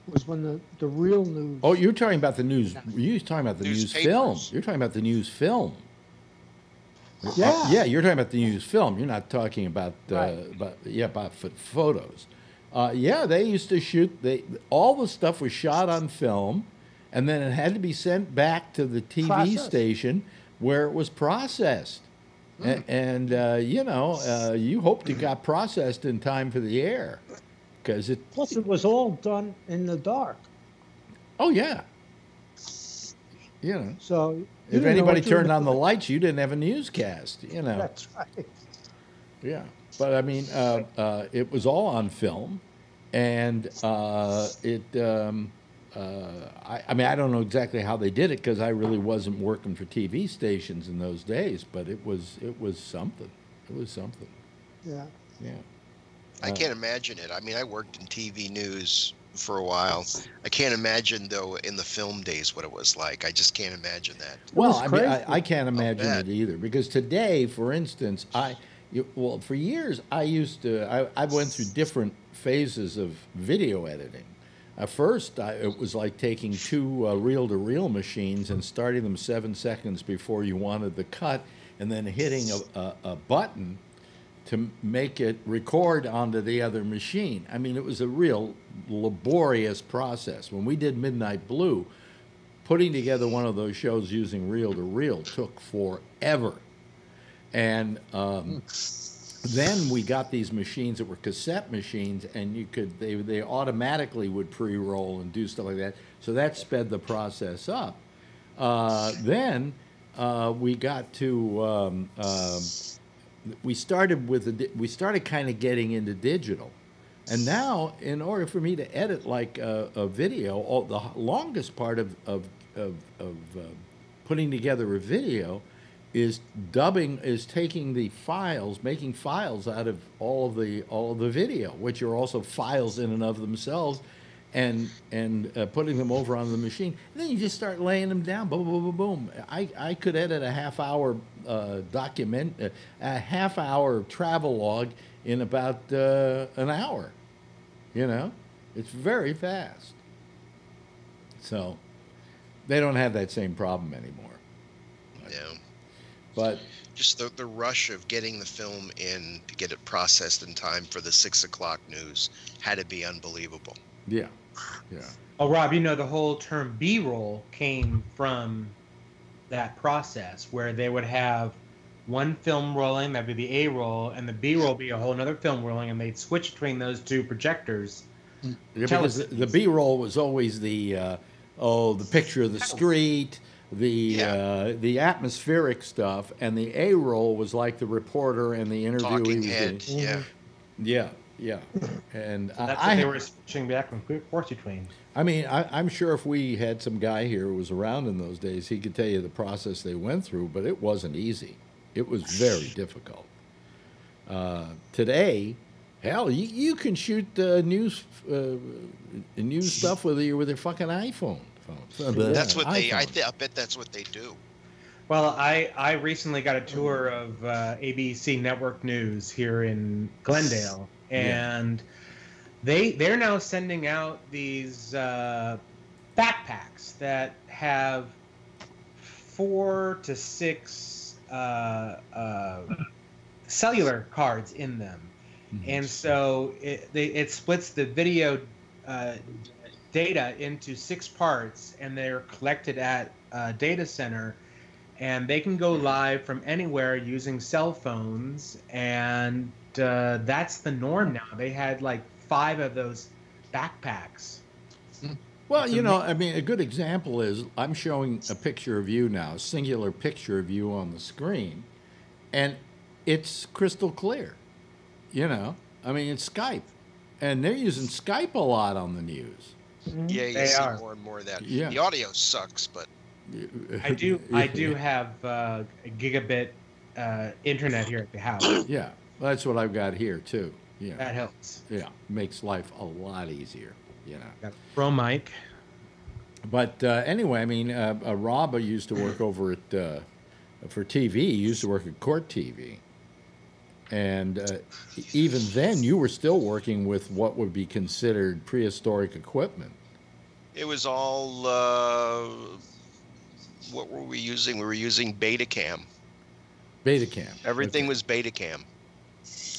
was when the the real news. Oh, you're talking about the news. You're talking about the news film. You're talking about the news film. Uh, Yeah. yeah, you're talking about the news film. You're not talking about, uh, Right. about yeah, about ph- photos. Uh, yeah, they used to shoot. They all the stuff was shot on film, and then it had to be sent back to the TV Processed. station where it was processed. A- and uh, you know, uh, you hoped it got processed in time for the air, because it. Plus, it was all done in the dark. Oh yeah. You know. So If anybody what you were turned on the lights, you didn't have a newscast. You know. That's right. Yeah, but I mean, uh, uh, it was all on film, and uh, it. Um, uh, I, I mean, I don't know exactly how they did it because I really wasn't working for TV stations in those days. But it was it was something. It was something. Yeah. Yeah. I can't imagine it. I mean, I worked in TV news for a while. I can't imagine though in the film days what it was like. I just can't imagine that. Well, I mean, I. I can't imagine it either because today, for instance, I well for years I used to I, I went through different phases of video editing. At first, I, it was like taking two uh, reel-to-reel machines and starting them seven seconds before you wanted the cut, and then hitting a, a, a button to make it record onto the other machine. I mean, it was a real laborious process. When we did Midnight Blue, putting together one of those shows using reel to reel took forever. And um, then we got these machines that were cassette machines, and you could they they automatically would pre-roll and do stuff like that. So that sped the process up. Uh, then uh, we got to um, um, we started with the, di- we started kind of getting into digital, and now in order for me to edit like a, a video, all, the longest part of of of, of uh, putting together a video is dubbing is taking the files making files out of all of the all of the video which are also files in and of themselves and and uh, putting them over on the machine. And then you just start laying them down. Boom boom boom boom. I i could edit a half hour uh, document uh, a half hour travel log in about uh, an hour you know? It's very fast. So they don't have that same problem anymore. But Just the, the rush of getting the film in to get it processed in time for the six o'clock news had to be unbelievable. yeah yeah Oh, Rob, you know the whole term B-roll came from that process where they would have one film rolling, that'd be the A roll, and the B roll be a whole other film rolling, and they'd switch between those two projectors. Yeah, because the, the B roll was always the uh, oh the picture of the street, the Yeah. uh, the atmospheric stuff, and the A roll was like the reporter and the interviewee. Talking was head. doing. Yeah. Yeah, yeah, and uh, That's I, what they were switching back and forth between. I mean, I, I'm sure if we had some guy here who was around in those days, he could tell you the process they went through, but it wasn't easy. It was very difficult. Uh, today, hell, you, you can shoot uh, news uh, news stuff with your with your fucking iPhone. Phone. That's what they. I, th- I bet that's what they do. Well, I, I recently got a tour of uh, ABC Network News here in Glendale, Yeah. and they they're now sending out these uh, backpacks that have four to six uh, uh, cellular cards in them, and so it they, it splits the video uh, data into six parts, and they're collected at a data center and they can go live from anywhere using cell phones and uh, that's the norm now they had like five of those backpacks Well, you know, I mean, a good example is I'm showing a picture of you now, a singular picture of you on the screen, and it's crystal clear. You know, I mean, it's Skype, and they're using Skype a lot on the news. Yeah, you They see are. more and more of that. Yeah. The audio sucks, but i do i do have uh, a gigabit uh, internet here at the house Yeah, well, that's what I've got here too. Yeah, that helps yeah, makes life a lot easier. You know. got pro mic But uh, anyway, I mean, uh, uh, Rob used to work over at uh, for TV. He used to work at Court TV, and uh, even then, you were still working with what would be considered prehistoric equipment. it was all. Uh, what were we using? We were using Betacam. Betacam. Everything Okay. was Betacam.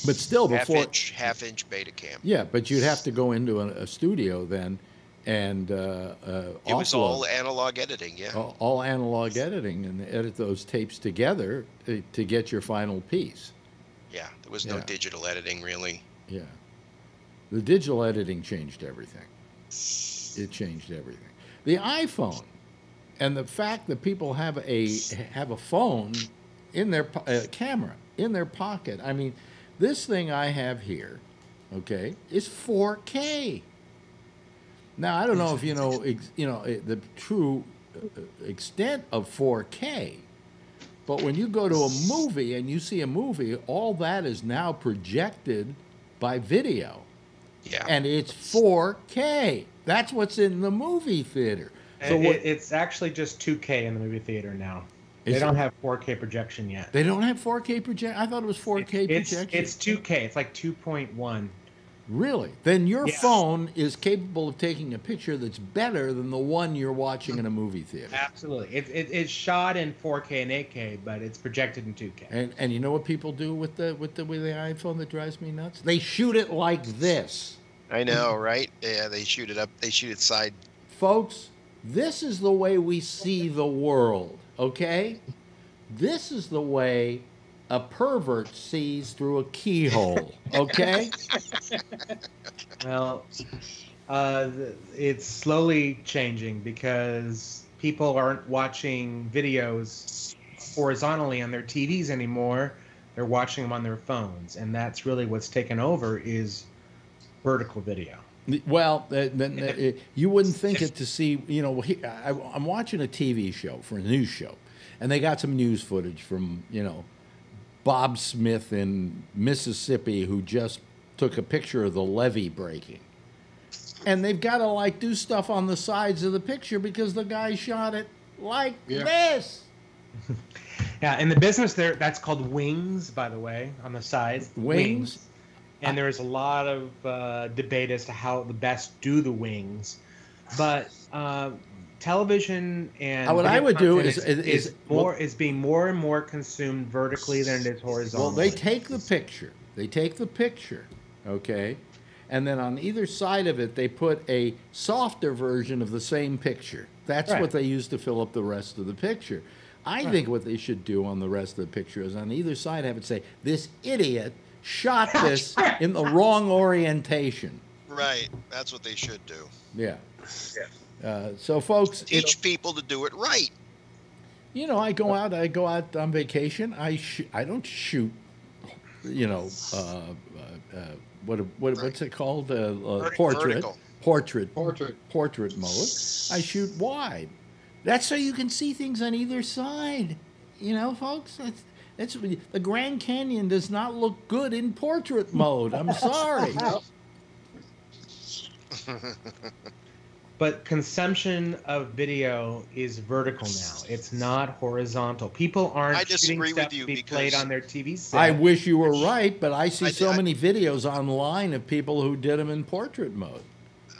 but still Half before. inch, half inch Betacam. Yeah, but you'd have to go into a, a studio then, and uh, uh, It was all analog editing. Yeah. all, all analog editing and edit those tapes together to, to get your final piece. Yeah. There was no Yeah. digital editing really. Yeah. The digital editing changed everything. It changed everything. The iPhone and the fact that people have a have a phone in their uh, camera in their pocket. I mean, this thing I have here, okay, is 4K. Now I don't know if you know ex, you know eh, the true uh, extent of 4K, but when you go to a movie and you see a movie, all that is now projected by video, Yeah. and it's 4K. That's what's in the movie theater. So It- what? it's actually just 2k in the movie theater now they don't it- have 4k projection yet They don't have 4K project. I thought it was 4K it's, projection. it's 2k it's like 2.1 really. Then your Yeah. phone is capable of taking a picture that's better than the one you're watching in a movie theater. Absolutely. It, it, it's shot in 4K and 8K, but it's projected in 2K. And and you know what people do with the with the with the iPhone that drives me nuts? They shoot it like this. I know, right? Yeah. They shoot it up. They shoot it side. Folks, this is the way we see the world, okay? This is the way a pervert sees through a keyhole, okay? Well, uh, it's slowly changing because people aren't watching videos horizontally on their TVs anymore. They're watching them on their phones, and that's really what's taken over is vertical video. Well, uh, uh, you wouldn't think it to see. You know, I, I'm watching a TV show for a news show, and they got some news footage from you know Bob Smith in Mississippi who just took a picture of the levee breaking, and they've got to like do stuff on the sides of the picture because the guy shot it like Yeah. this. Yeah, in the business there, that's called wings, by the way, on the side. Wings? And there's a lot of uh, debate as to how the best do the wings, but uh, television and Uh, what I would do is- is- is is- more is being more and more consumed vertically than it is horizontally. Well, they take the picture. They take the picture, okay, and then on either side of it, they put a softer version of the same picture. That's Right. what they use to fill up the rest of the picture. I think what they should do on the rest of the picture is on either side have it say, "This idiot shot this in the wrong orientation." Right. That's what they should do. Yeah. Yeah. Uh, so, folks, it- Teach people to do it right. You know, I go out. I go out on vacation. I sh- I don't shoot. You know, uh, uh, uh, what what what's it called? Uh, uh, portrait. vertical. Portrait. Portrait. Portrait mode. I shoot wide. That's so you can see things on either side. You know, folks. That's, that's the Grand Canyon does not look good in portrait mode. I'm sorry. But consumption of video is vertical now. It's not horizontal. People aren't I shooting disagree with you to be because- played on their TV set. I wish you were right, but I see I- so I- many videos online of people who did them in portrait mode.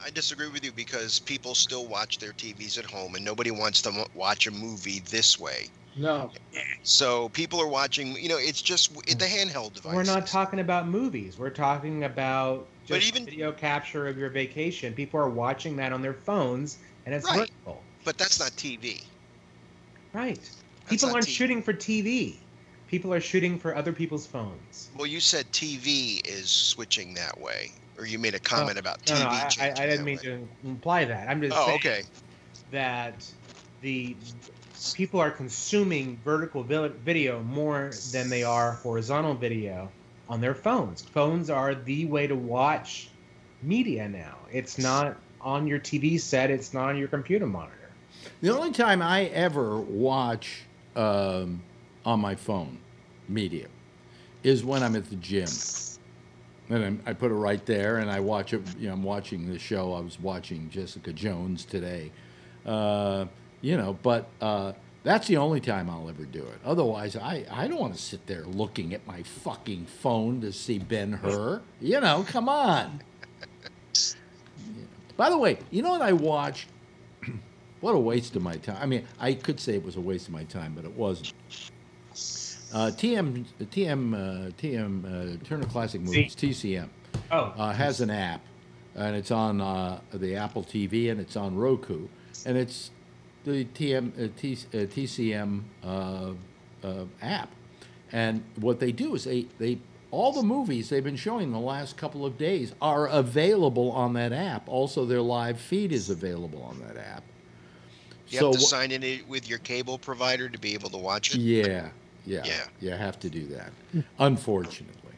I disagree with you because people still watch their TVs at home and nobody wants to watch a movie this way. No. So people are watching, you know, it's just w- the handheld device. We're not talking about movies. We're talking about But just even- video capture of your vacation. People are watching that on their phones, and it's Right. But that's not TV. Right. People aren't TV. shooting for TV. People are shooting for other people's phones. Well, you said TV is switching that way, or you made a comment about No, TV. no, I, I, I didn't mean way. to imply that. I'm just Oh, saying okay. that the people are consuming vertical video more than they are horizontal video on their phones. Phones are the way to watch media now. It's not on your TV set. It's not on your computer monitor. The only time I ever watch um, on my phone media is when I'm at the gym. And I'm, I put it right there, and I watch it. You know, I'm watching the show. I was watching Jessica Jones today. Uh, you know, but uh, that's the only time I'll ever do it. Otherwise, I, I don't want to sit there looking at my fucking phone to see Ben Hur. You know, come on. By the way, you know what I watched? what a waste of my time. I mean, I could say it was a waste of my time, but it wasn't. Uh, TM TM uh, TM uh, Turner Classic Movies TCM Oh, uh, has an app, and it's on uh, the Apple TV and it's on Roku, and it's the TM uh, T, uh, TCM uh, uh, app. And what they do is they they all the movies they've been showing the last couple of days are available on that app. Also, their live feed is available on that app. You have to sign in with your cable provider to be able to watch it. Yeah, yeah, Yeah. You have to do that, unfortunately.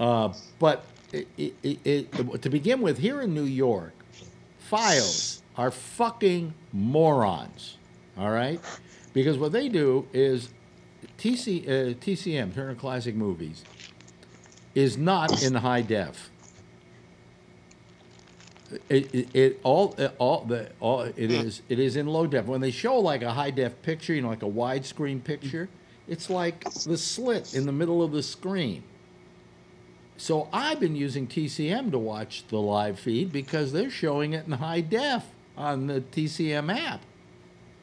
Uh, but it, it, it, it, to begin with, here in New York, FiOS are fucking morons. All right, because what they do is TC, uh, TCM Turner Classic Movies is not in high def. It, it, it all it, all the all it is it is in low def. When they show like a high def picture, you know, like a widescreen picture, it's like the slit in the middle of the screen. So I've been using TCM to watch the live feed because they're showing it in high def on the TCM app.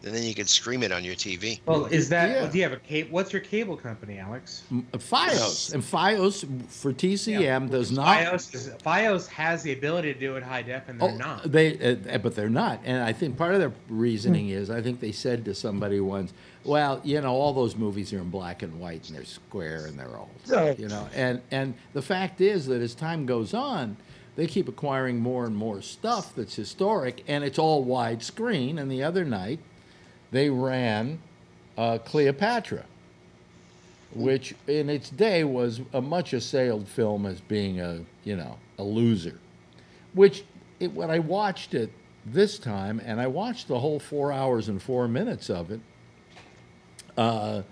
And then you can stream it on your TV. well, is that? Yeah. Do you have a cable? What's your cable company, Alex? FiOS and FiOS for TCM does not. FiOS, is, FiOS has the ability to do it high def, and they're Oh, not. They, uh, but they're not. And I think part of their reasoning is, I think they said to somebody once, "Well, you know, all those movies are in black and white, and they're square, and they're old." You know, and and the fact is that as time goes on, they keep acquiring more and more stuff that's historic, and it's all widescreen. And the other night, they ran uh, Cleopatra. which in its day was a much assailed film as being a you know a loser. Which it, when I watched it this time, and I watched the whole four hours and four minutes of it, uh,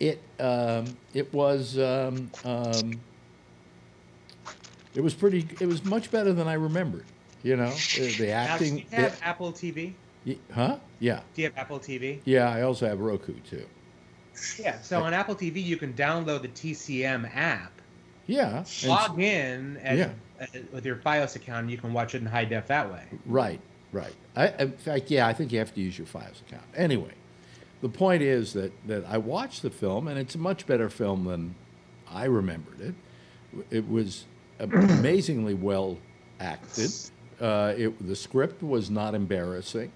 it um, it was um, um, it was pretty. It was much better than I remembered. You know, the, the Alex, do acting. you have Apple TV? the- huh? Yeah, Do you have Apple TV? yeah. I also have Roku too. Yeah. So on Apple TV, you can download the TCM app, Yeah. log in as, Yeah. uh, with your FiOS account, and you can watch it in high def that way. Right, right. I, in fact, yeah, I think you have to use your FiOS account. Anyway, the point is that, that I watched the film, and it's a much better film than I remembered it. It was amazingly well acted. Uh, it, the script was not embarrassing.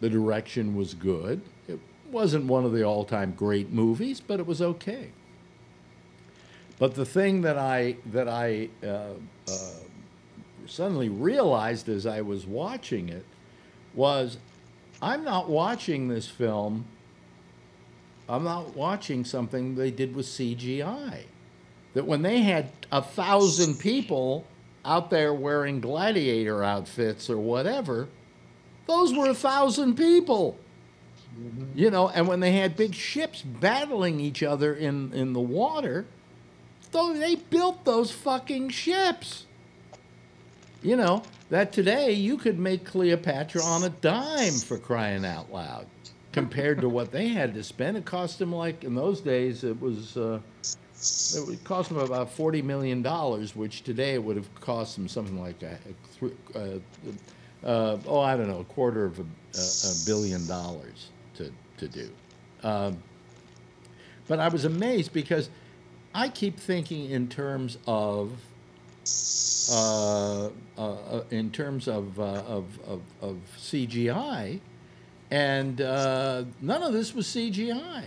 The direction was good. It wasn't one of the all-time great movies, but it was okay. But the thing that I that I uh, uh, suddenly realized as I was watching it was I'm not watching this film. I'm not watching something they did with CGI. That when they had a thousand people out there wearing gladiator outfits or whatever, those were a thousand people. You know, and when they had big ships battling each other in, in the water, though they built those fucking ships. You know, that today you could make Cleopatra on a dime for crying out loud compared to what they had to spend. It cost them like in those days it was uh, it would cost them about forty million dollars, which today would have cost them something like a, a uh, oh I don't know a quarter of a, a, a billion dollars to to do. Um, but I was amazed because I keep thinking in terms of uh, uh, uh, in terms of, uh, of, of, of CGI, and uh, none of this was CGI.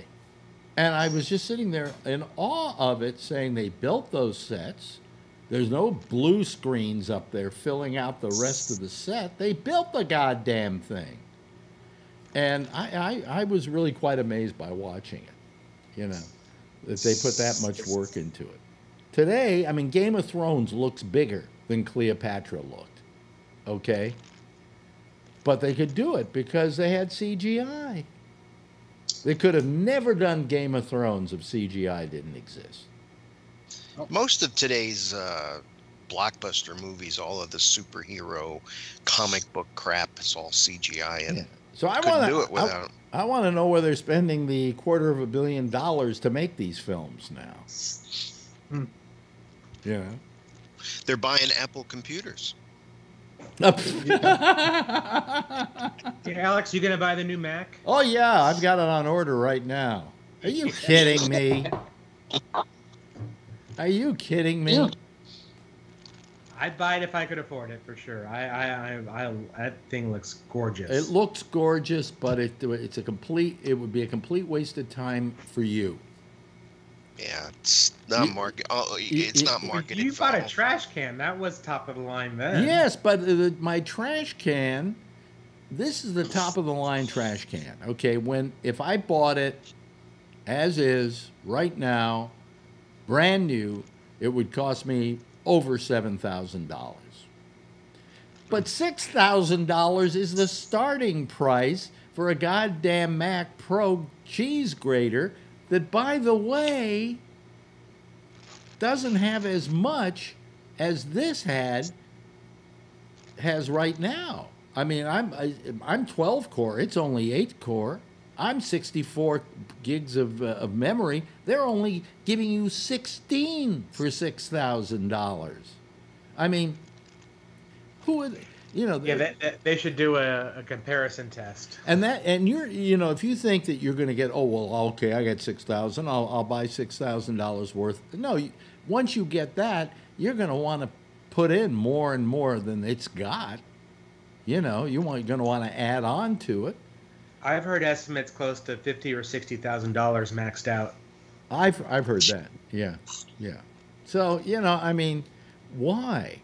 And I was just sitting there in awe of it, saying they built those sets. There's no blue screens up there filling out the rest of the set. They built the goddamn thing. And I, I, I was really quite amazed by watching it, you know, that they put that much work into it. Today, I mean, Game of Thrones looks bigger than Cleopatra looked, okay? But they could do it because they had CGI. They could have never done Game of Thrones if CGI didn't exist. Most of today's uh, blockbuster movies, all of the superhero comic book crap, it's all CGI, and Yeah. So I want to do it to. without. I, want to know where they're spending the quarter of a billion dollars to make these films now. Hmm. Yeah. They're buying Apple computers. Hey, Alex, you gonna buy the new Mac? oh yeah, I've got it on order right now. Are you kidding me? Are you kidding me? Yeah. I'd buy it if I could afford it for sure. I, I, I, I that thing looks gorgeous. It looks gorgeous, but it, it's a complete. It would be a complete waste of time for you. Yeah, it's not You- market. Oh, it's not marketed. you bought a trash can. That was top of the line then. Yes, but the, my trash can. This is the top of the line trash can. Okay, when if I bought it as is right now, brand new, it would cost me over seven thousand dollars. But six thousand dollars is the starting price for a goddamn Mac Pro cheese grater that, by the way, doesn't have as much as this had has right now. I mean, I'm I, I'm 12 core. It's only 8 core. I'm 64 gigs of, uh, of memory. They're only giving you 16 for six thousand dollars. I mean, who would you know? Yeah, they, they- should do a, a comparison test. and that and you're you know if you think that you're going to get oh well okay I got six thousand I'll I'll buy six thousand dollars worth. No, you- once you get that, you're going to want to put in more and more than it's got. You know, you want going to want to add on to it. I've heard estimates close to fifty or sixty thousand dollars maxed out. I've I've heard that. Yeah, yeah. So you know, I mean, why?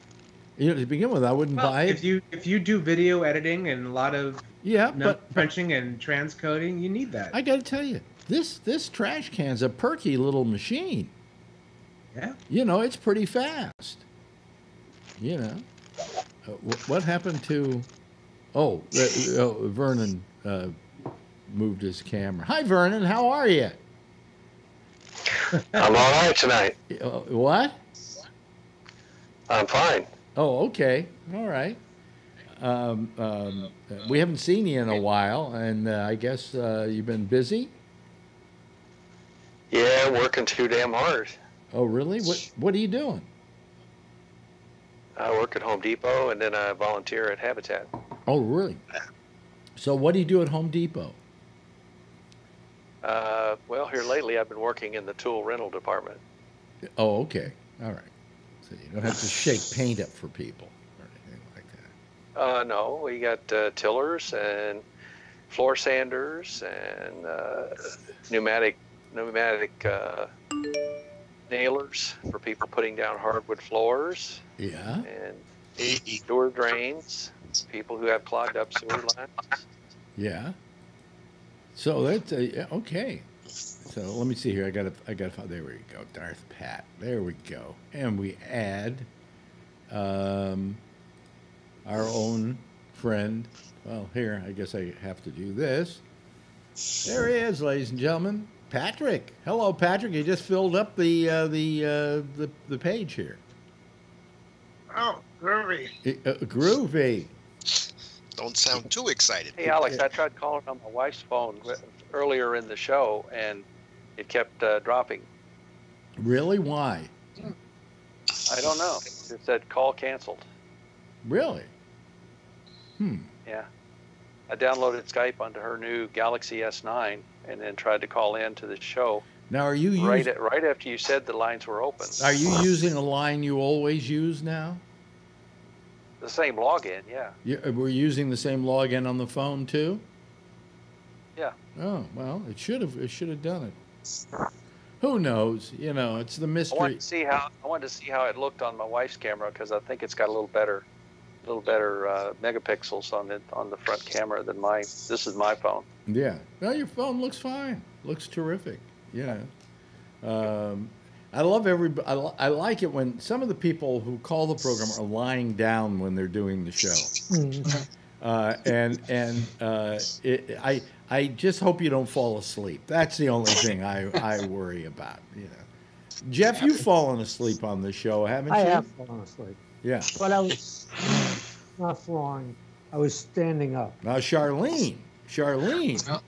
You know, to begin with, I wouldn't Well, buy it. if you if you do video editing and a lot of yeah, no- but crunching and transcoding, you need that. I got to tell you, this this trash can's a perky little machine. Yeah. You know, it's pretty fast. You know, uh, wh- what happened to? Oh, uh, uh, Vernon uh, moved his camera. Hi, Vernon. How are you? I'm all right tonight. Uh, what? I'm fine. Oh, okay. All right. Um, um, uh, we haven't seen you in a while, and uh, I guess uh, you've been busy. Yeah, working too damn hard. Oh, really? What What are you doing? I work at Home Depot and then I volunteer at Habitat. Oh, really? So, what do you do at Home Depot? Uh, well, here lately I've been working in the tool rental department. Oh, okay. All right. So you don't have to shake paint up for people or anything like that. Uh, no, we got uh, tillers and floor sanders and uh, pneumatic pneumatic uh, nailers for people putting down hardwood floors Yeah. and sewer drains, people who have clogged up sewer lines. Yeah. So that's uh, okay. So let me see here. I got to I got to there we go. Darth Pat. There we go. And we add um, our own friend. Well, here I guess I have to do this. There he is, ladies and gentlemen. Patrick. Hello, Patrick. You just filled up the uh, the, uh, the the page here. Oh, groovy. Uh, groovy. Don't sound too excited. Hey, Alex, I tried calling on my wife's phone earlier in the show, and it kept uh, dropping. Really? Why? I don't know. It said call canceled. Really? Hmm. Yeah. I downloaded Skype onto her new Galaxy S9 and then tried to call in to the show. Now, are you using? Right, at, right after you said the lines were open. Are you using a line you always use now? The same login, yeah. You, uh, we're using the same login on the phone too. Yeah. Oh well, it should have. It should have done it. Who knows? You know, it's the mystery. I mystery. wanted to see how I wanted to see how it looked on my wife's camera because I think it's got a little better, little better uh, megapixels on the on the front camera than my. This is my phone. Yeah. Well, your phone looks fine. Looks terrific. Yeah. Um, I love every. I, I like it when some of the people who call the program are lying down when they're doing the show. Uh, and and uh, it, I I just hope you don't fall asleep. That's the only thing I, I worry about. You know, Jeff, you've fallen asleep on the show, haven't I you? have fallen asleep, Yeah. but I was not flying. I was standing up. Now Charlene, Charlene,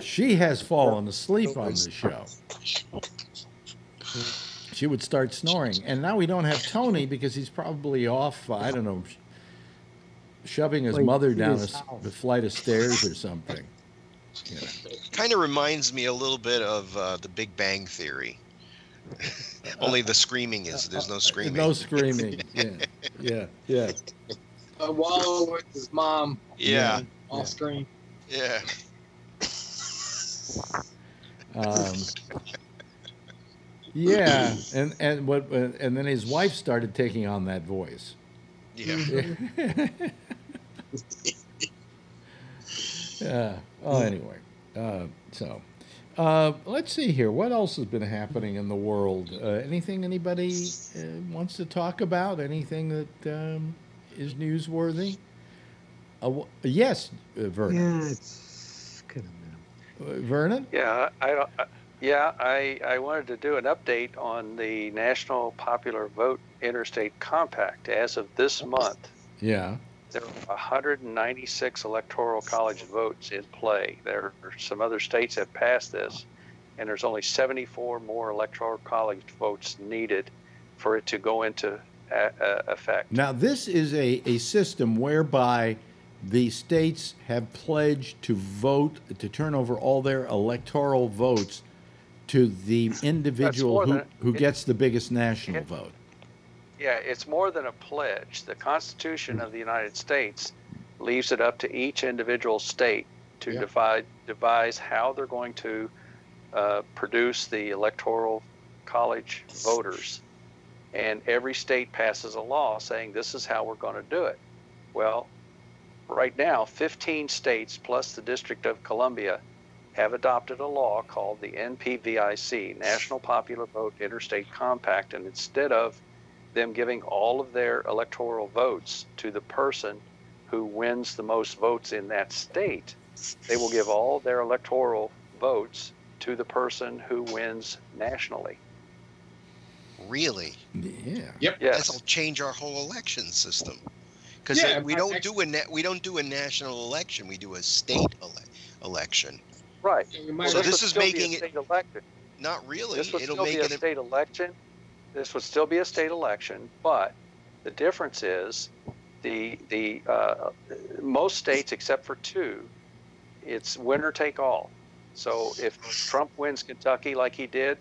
she has fallen asleep on the show. She would start snoring, and now we don't have Tony because he's probably off. I don't know, sh- shoving his Like, mother down a, his s- a flight of stairs or something. You know. Kind of reminds me a little bit of uh, the Big Bang Theory. Only the screaming is there's no screaming. No screaming. Yeah, yeah, yeah. Uh, Wallow with his mom Yeah, off screen. yeah. Um, yeah, and and what and then his wife started taking on that voice. Yeah. yeah. Oh, anyway, uh, so uh, let's see here. What else has been happening in the world? Uh, anything anybody uh, wants to talk about? Anything that um, is newsworthy? Uh, yes, uh, Vernon. Yeah, it's kind of Uh, Vernon. Yeah, I, I I- yeah, I I wanted to do an update on the National Popular Vote Interstate Compact. As of this month, Yeah. there are 196 electoral college votes in play. There are some other states that passed this, and there's only 74 more electoral college votes needed for it to go into a, a, effect. Now, this is a, a system whereby the states have pledged to vote, to turn over all their electoral votes to the individual who, who it- gets the biggest national it- vote. Yeah, it's more than a pledge. The Constitution of the United States leaves it up to each individual state to Yeah. divide, devise how they're going to uh, produce the electoral college voters. And every state passes a law saying this is how we're going to do it. Well, right now, 15 states plus the District of Columbia have adopted a law called the NPVIC, National Popular Vote Interstate Compact, and instead of them giving all of their electoral votes to the person who wins the most votes in that state, they will give all their electoral votes to the person who wins nationally. Really? Yeah. Yep. Yes. That'll change our whole election system. Because Yeah, we don't next- do a na- we don't do a national election. We do a state ele- election. Right. You So this is still be a making it- state election. Not really. This would It'll still make be a it. state election. This would still be a state election, but the difference is the the uh, most states except for two, it's winner take all. So if Trump wins Kentucky like he did,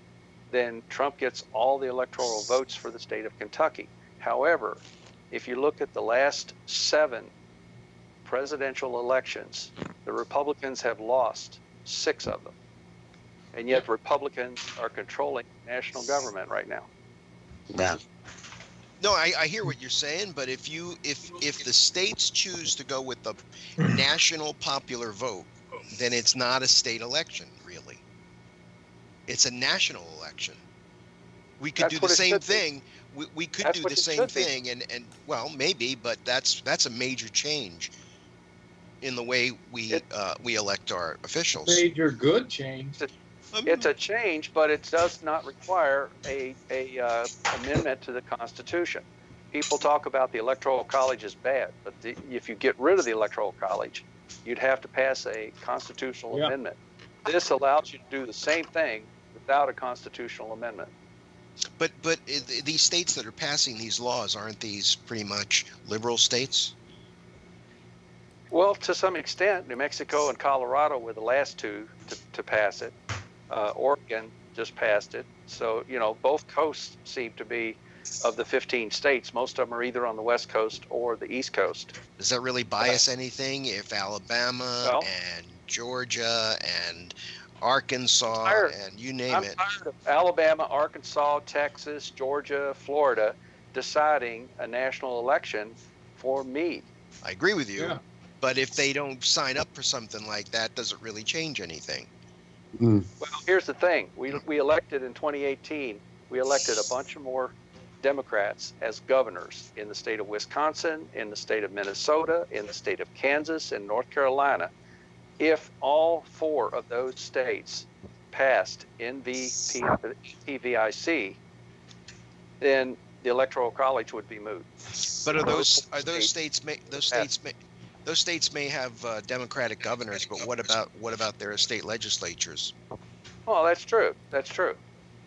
then Trump gets all the electoral votes for the state of Kentucky. However, if you look at the last seven presidential elections, the Republicans have lost six of them. And yet Republicans are controlling national government right now. Yeah. No, I, I hear what you're saying, but if you if if the states choose to go with the national popular vote, then it's not a state election, really. It's a national election. We could That's do the same thing. We, we could That's do the same should be. thing, and and well, maybe, but that's that's a major change in the way we It- uh, we elect our officials. major good change. It's a change, but it does not require a, a uh, amendment to the Constitution. People talk about the Electoral College is bad, but the, if you get rid of the Electoral College, you'd have to pass a constitutional Yeah. amendment. This allows you to do the same thing without a constitutional amendment. But but i- these states that are passing these laws aren't these pretty much liberal states? Well, to some extent, New Mexico and Colorado were the last two to, to pass it. Uh, Oregon just passed it. So, you know, both coasts seem to be, of the 15 states, most of them are either on the West Coast or the East Coast. Does that really bias anything if Alabama No. and Georgia and Arkansas Tired- and you name I'm it? tired of Alabama, Arkansas, Texas, Georgia, Florida deciding a national election for me. I agree with you. Yeah. But if they don't sign up for something like that, does it really change anything? Hmm. Well, here's the thing: we we elected in 2018. We elected a bunch of more Democrats as governors in the state of Wisconsin, in the state of Minnesota, in the state of Kansas, and North Carolina. If all four of those states passed NVP, NPVIC, then the Electoral College would be moved. But are those are those states may those states may those states may have uh, Democratic governors, but what about what about their state legislatures? Well, that's true. That's true.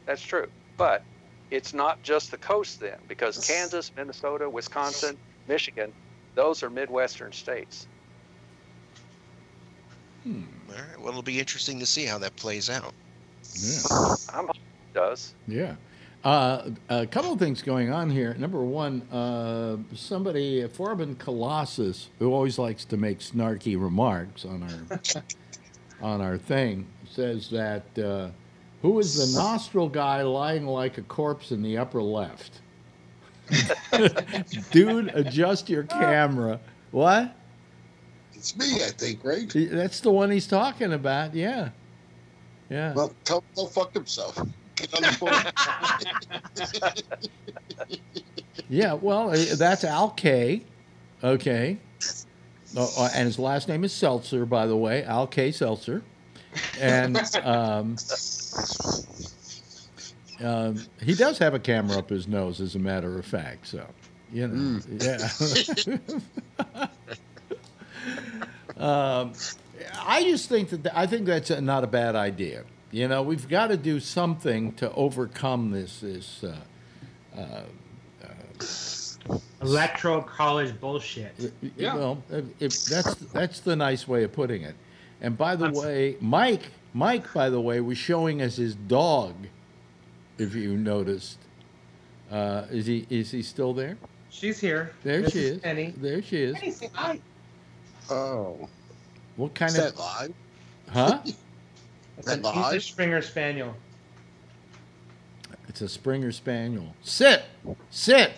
That's true. But it's not just the coast then, because Kansas, Minnesota, Wisconsin, Michigan, those are Midwestern states. Hmm. All right. Well, it'll be interesting to see how that plays out. Yeah. I'm it does. Yeah. Uh, a couple of things going on here. Number one, uh, somebody, Forbin Colossus, who always likes to make snarky remarks on our on our thing, says that uh, who is the nostril guy lying like a corpse in the upper left? Dude, adjust your camera. What? It's me, I think, right? That's the one he's talking about. Yeah. Yeah. Well, tell him go fuck himself. On the. Yeah, well, uh, that's Al K. Okay. Uh, uh, and his last name is Seltzer, by the way, Al K. Seltzer. And um, um, he does have a camera up his nose, as a matter of fact. So, you know, yeah. um, I just think that I think that's a, not a bad idea. You know, we've got to do something to overcome this this. Uh, uh, Electoral college bullshit. Yeah. Well, if, if that's that's the nice way of putting it. And by the way, Mike, Mike, by the way, was showing us his dog. If you noticed, uh, is he is he still there? She's here. There This she is. Penny. There she is. Penny, say hi. oh. What kind Is of that live? huh? It's That an live? English Springer Spaniel. It's a Springer Spaniel. Sit, sit,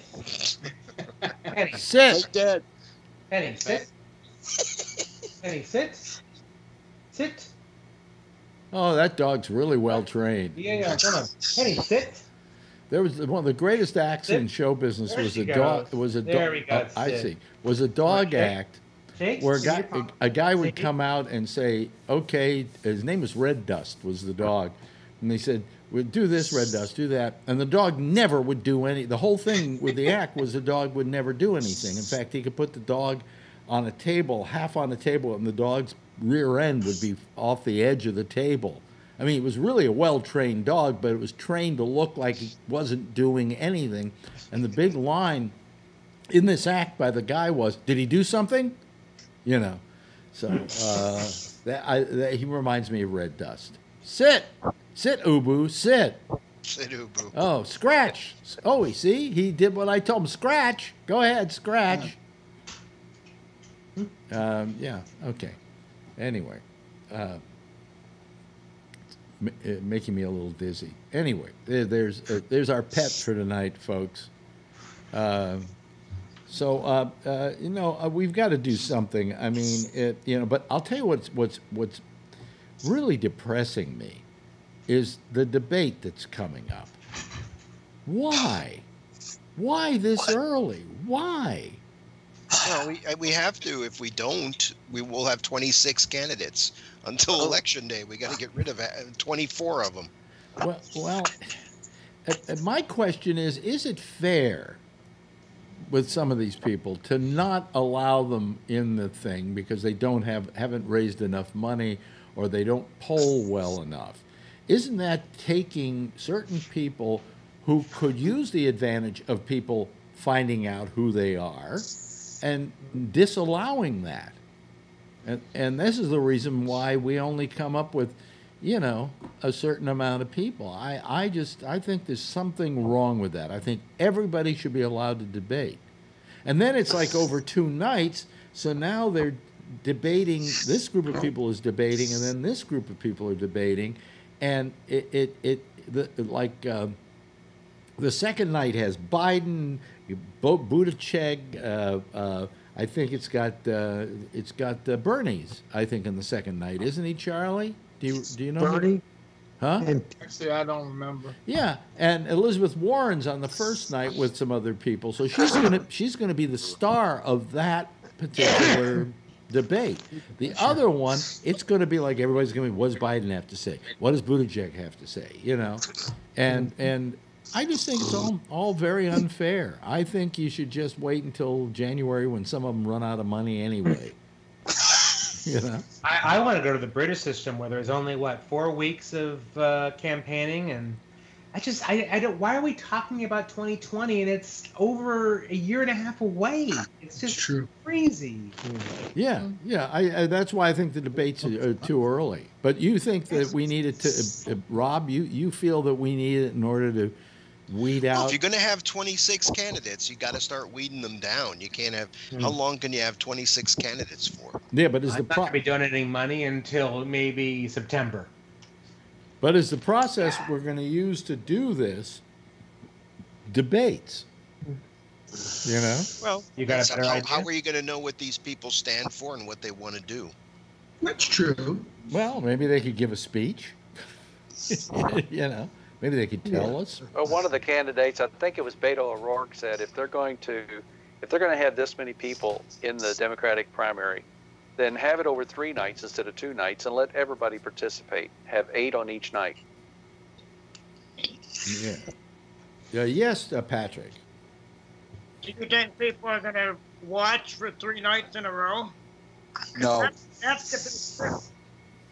Penny, sit. Hey, Dad. Penny, sit. Penny, sit. Sit. Oh, that dog's really well trained. Yeah, yeah. Come on, Penny, sit. There was one of the greatest acts in show business There was a dog. goes. Was a There dog. we go, oh, I sit. see. Was a dog Okay. act Where a guy a, a guy would See? come out and say, "Okay," his name was Red Dust. Was the dog, and they said, "We do this, Red Dust, do that," and the dog never would do any. The whole thing with the act was the dog would never do anything. In fact, he could put the dog on a table, half on the table, and the dog's rear end would be off the edge of the table. I mean, it was really a well trained dog, but it was trained to look like he wasn't doing anything. And the big line in this act by the guy was, "Did he do something?" You know. So uh, that, I, that he reminds me of Red Dust. Sit, sit, Ubu, sit. Said Ubu. Oh, scratch. Oh, he see, he did what I told him. Scratch. Go ahead, scratch. Um, yeah. Okay. Anyway, uh, m- uh, making me a little dizzy. Anyway, there, there's uh, there's our pet for tonight, folks. Uh, so uh, uh, you know uh, we've got to do something. I mean, it, you know, but I'll tell you what's what's what's really depressing me is the debate that's coming up. Why? Why this early? Why? Well, we, uh, we have to. If we don't, we will have 26 candidates until election day. We got to get rid of uh, 24 of them. Well, well uh, my question is: Is it fair with some of these people to not allow them in the thing because they don't have haven't raised enough money or they don't poll well enough? Isn't that taking certain people who could use the advantage of people finding out who they are and disallowing that? And, and this is the reason why we only come up with, you know, a certain amount of people. I, I just, I think there's something wrong with that. I think everybody should be allowed to debate. And then it's like over two nights, so now they're debating, this group of people is debating, and then this group of people are debating. And it, it, it the, like, um, the second night has Biden, Bo- Buttigieg. Uh, uh, I think it's got uh, it's got uh, Bernie's. I think in the second night, isn't he, Charlie? Do you do you know? who- Bernie Huh? and Actually, I don't remember. Yeah, and Elizabeth Warren's on the first night with some other people, so she's gonna she's gonna be the star of that particular debate. The other one, it's gonna be like everybody's gonna be, what does Biden have to say? What does Buttigieg have to say? You know, and and I just think it's all all very unfair. I think you should just wait until January when some of them run out of money anyway. you know. I, I want to go to the British system where there's only what four weeks of uh, campaigning, and I just I, I don't. Why are we talking about 2020 and it's over a year and a half away? It's just true. crazy. Yeah, yeah. I, I, that's why I think the debates are, are too early. But you think that we needed to, uh, uh, Rob? You you feel that we need it in order to weed Well, out? if you're going to have 26 candidates, you got to start weeding them down. You can't have. Hmm. How long can you have 26 candidates for? yeah, but is the I'm not pro- gonna be donating money until maybe September. but is the process we're going to use to do this debates? You know. Well, You got a that's- better how, idea? how are you going to know what these people stand for and what they want to do? That's true. Well, maybe they could give a speech. you know, maybe they could tell us. Well, one of the candidates, I think it was Beto O'Rourke, said if they're going to, if they're going to have this many people in the Democratic primary, then have it over three nights instead of two nights, and let everybody participate. Have eight on each night. Yeah. Yeah. Yes, uh, Patrick. Do you think people are going to watch for three nights in a row? No. That's, that's the big difference.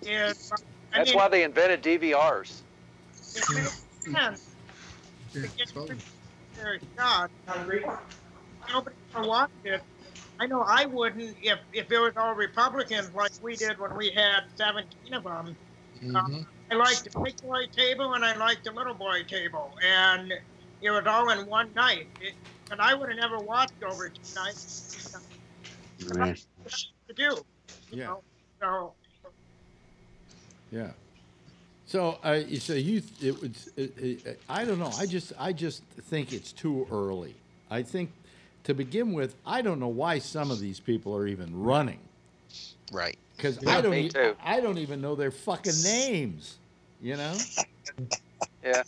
Is, I That's mean, why they invented DVRs. It makes to get their shot. Nobody will watch it. I know I wouldn't if, if it was all Republicans like we did when we had 17 of them. Mhm. I liked the big boy table and I liked the little boy table, and it was all in one night. It, and I would have never watched over two nights Right. to do. You Yeah. know? So Yeah. So, uh, so you, it was, it, it, I don't know. I just, I just think it's too early. I think, to begin with, I don't know why some of these people are even running. Right. because Yeah, I don't. me e- too. I don't even know their fucking names. You know. Yeah.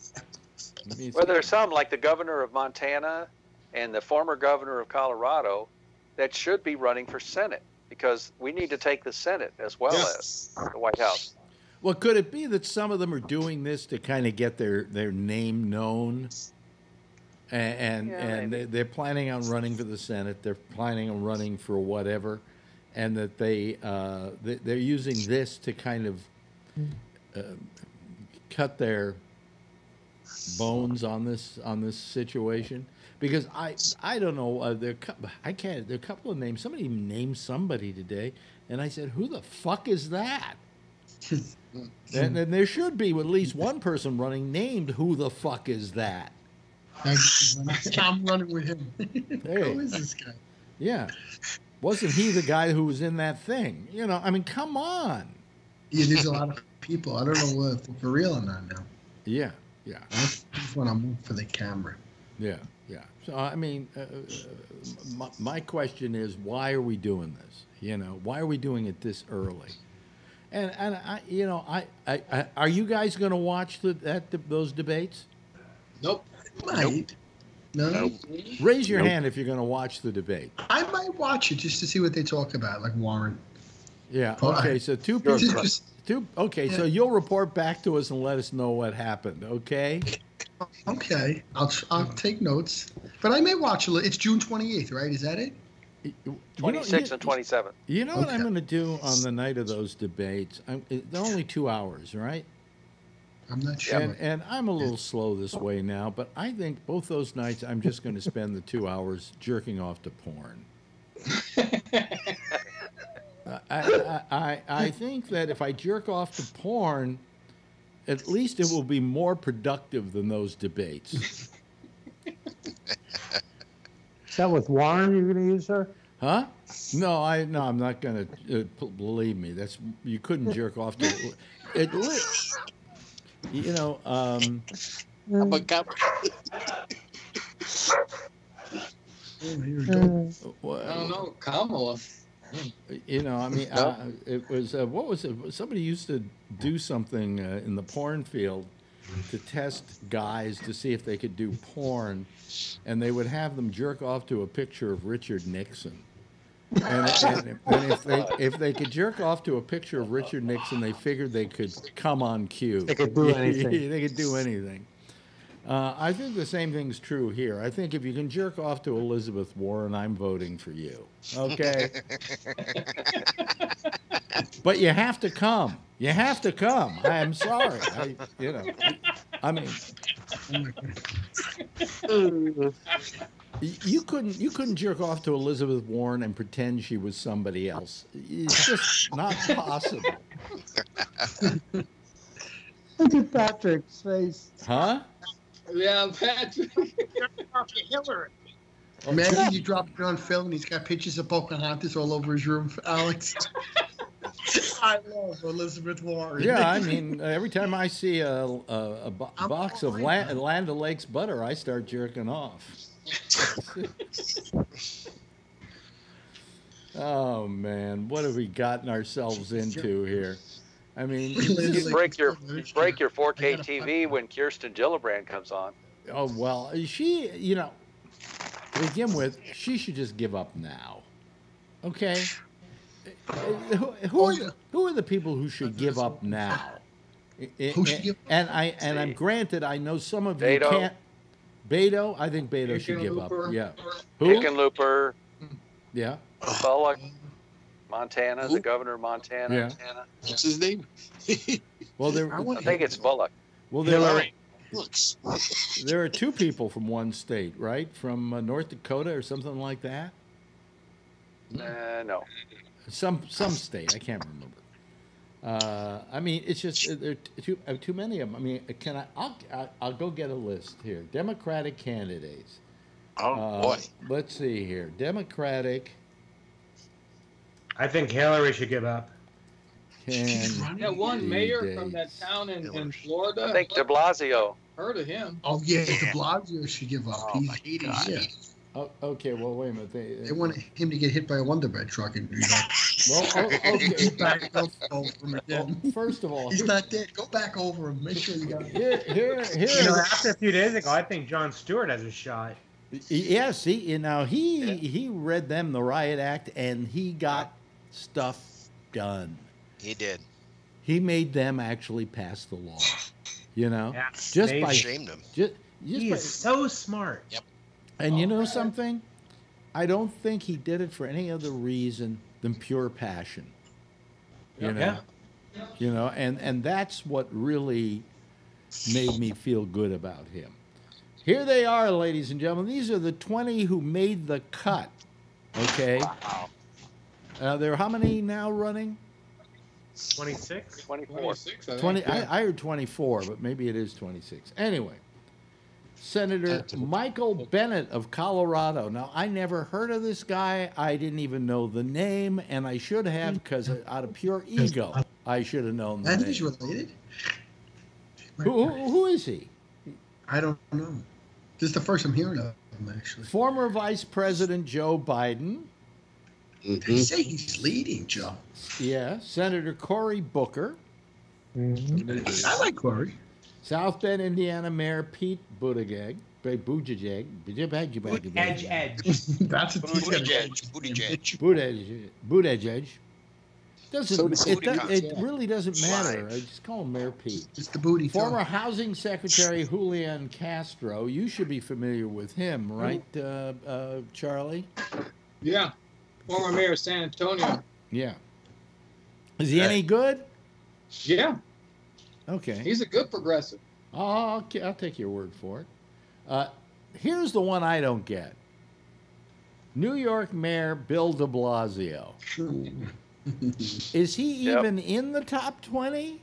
Well, see. there's some like the governor of Montana and the former governor of Colorado that should be running for Senate because we need to take the Senate as well as the White House. Well, could it be that some of them are doing this to kind of get their, their name known? And and, Yeah, and they, they're planning on running for the Senate. They're planning on running for whatever, and that they uh, they, they're using this to kind of uh, cut their bones on this on this situation. Because I I don't know uh, there I can't there are a couple of names. Somebody named somebody today, and I said, "Who the fuck is that?" And, and there should be at least one person running named who the fuck is that? I'm running with him. Hey. Who is this guy? Yeah. Wasn't he the guy who was in that thing? You know, I mean, come on. Yeah, there's a lot of people. I don't know if for real or not now. Yeah, yeah, That's just want to move for the camera. yeah, yeah. So, I mean, uh, uh, my, my question is, why are we doing this? You know, why are we doing it this early? And, and I, you know, I, I, I are you guys going to watch the, that, those debates? Nope. Might. No. Raise your Nope. hand if you're going to watch the debate. I might watch it just to see what they talk about, like Warren. Yeah. Why? Okay. So two people. just- Two. Okay. So you'll report back to us and let us know what happened. Okay. Okay, I'll I'll take notes. But I may watch a little. It's June 28th, right? Is that it? You know, 26 you- and 27. You know what I'm going to do on the night of those debates? I'm, they're only two hours, right? I'm not sure. And, and I'm a little slow this way now, but I think both those nights I'm just going to spend the two hours jerking off to porn. I, I, I, I think that if I jerk off to porn, at least it will be more productive than those debates. Is that with Warren you're going to use her? Huh? No, I no, I'm not gonna. Uh, p- believe me, that's you couldn't jerk off to it. li- You know, um, I'm a cop. Oh, here we go. wha- I don't know, Kamala. you know, I mean, uh, it was uh, what was it? Somebody used to do something uh, in the porn field to test guys to see if they could do porn, and they would have them jerk off to a picture of Richard Nixon. And, and, and if they if they could jerk off to a picture of Richard Nixon, they figured they could come on cue. They could do anything. they could do anything. Uh, I think the same thing's true here. I think if you can jerk off to Elizabeth Warren, I'm voting for you. Okay. but you have to come. You have to come. I am sorry. I, you know, I mean, you couldn't you couldn't jerk off to Elizabeth Warren and pretend she was somebody else. It's just not possible, Look at Patrick's face. huh? Yeah, Patrick. Off to Hillary. Imagine you drop it on Phil and he's got pictures of Pocahontas all over his room, Alex. I love Elizabeth Warren. Yeah, I mean, uh, every time I see a, a, a bo- I'm box of right, Land, Land O'Lakes butter, I start jerking off. oh man, what have we gotten ourselves into here? I mean, You break your you break your 4K TV when Kirsten Gillibrand comes on. oh well, she, you know, to begin with, she should just give up now. Okay, who, who, are, the, who are the people who should give up now? I- Who should I- give up? And I and I'm granted, I know some of you Beto. can't. Beto, I think Beto should give up. Yeah. Who? Hickenlooper, Yeah. Bullock, Montana, the governor of Montana. Yeah. Montana. What's his name? Well, there. I think it's Bullock. Well, there are, Looks. there are two people from one state, right? From uh, North Dakota or something like that. Uh, no. Some some state, I can't remember. Uh, I mean, it's just there are too uh, too many of them. I mean, uh, can I? I'll I'll- I'll go get a list here. Democratic candidates. Oh Uh, boy. Let's see here. Democratic I think Hillary should give up. can. That one mayor from that town in, in Florida. I think De Blasio. Heard of him. Oh yeah, De Blasio should give up. Oh, He's my 80 God. years. Oh, okay, well, wait a minute. They, They want him to get hit by a Wonder Bread truck in New York. Well, oh, oh okay. back over him again. Well, first of all, He's not dead. Go back over him. Make sure you got him. here, here, here You know, after a few days ago, I think Jon Stewart has a shot. Yes, he you know he he read them the riot act and he got stuff done. He did. He made them actually pass the law. You know, Yeah, just by Shamed him. just, just He by, is so smart. Yep. and you oh. know something, I don't think he did it for any other reason than pure passion. You know, Yeah. you know, and and that's what really made me feel good about him. Here they are, ladies and gentlemen. These are the 20 who made the cut. Okay. Uh, there are how many now running? 26? 24. 26, I 20. yeah. I, I heard 24, but maybe it is 26. Anyway, Senator Michael Bennet of Colorado. Now, I never heard of this guy. I didn't even know the name, and I should have because out of pure ego, I should have known the And name. he's related? Who, who, who is he? I don't know. This is the first I'm hearing of him, actually. Former Vice President Joe Biden. They say he's leading, Joe. Yeah. Senator Cory Booker. I like Cory. South Bend, Indiana Mayor Pete Buttigieg. Buttigieg. Buttigieg. Edge, edge. That's a Buttigieg. Buttigieg. Buttigieg. Buttigieg. Doesn't So it, do- Buttigieg. it really doesn't matter. I just call him Mayor Pete. It's the booty. Former talk. Housing Secretary Julian Castro. You should be familiar with him, right, uh, uh, Charlie? Yeah. Former mayor of San Antonio. Yeah. Is he any good? Yeah. Okay. He's a good progressive. Oh, I'll, I'll take your word for it. Uh, here's the one I don't get. New York Mayor Bill de Blasio. Is he Yep. even in the top 20?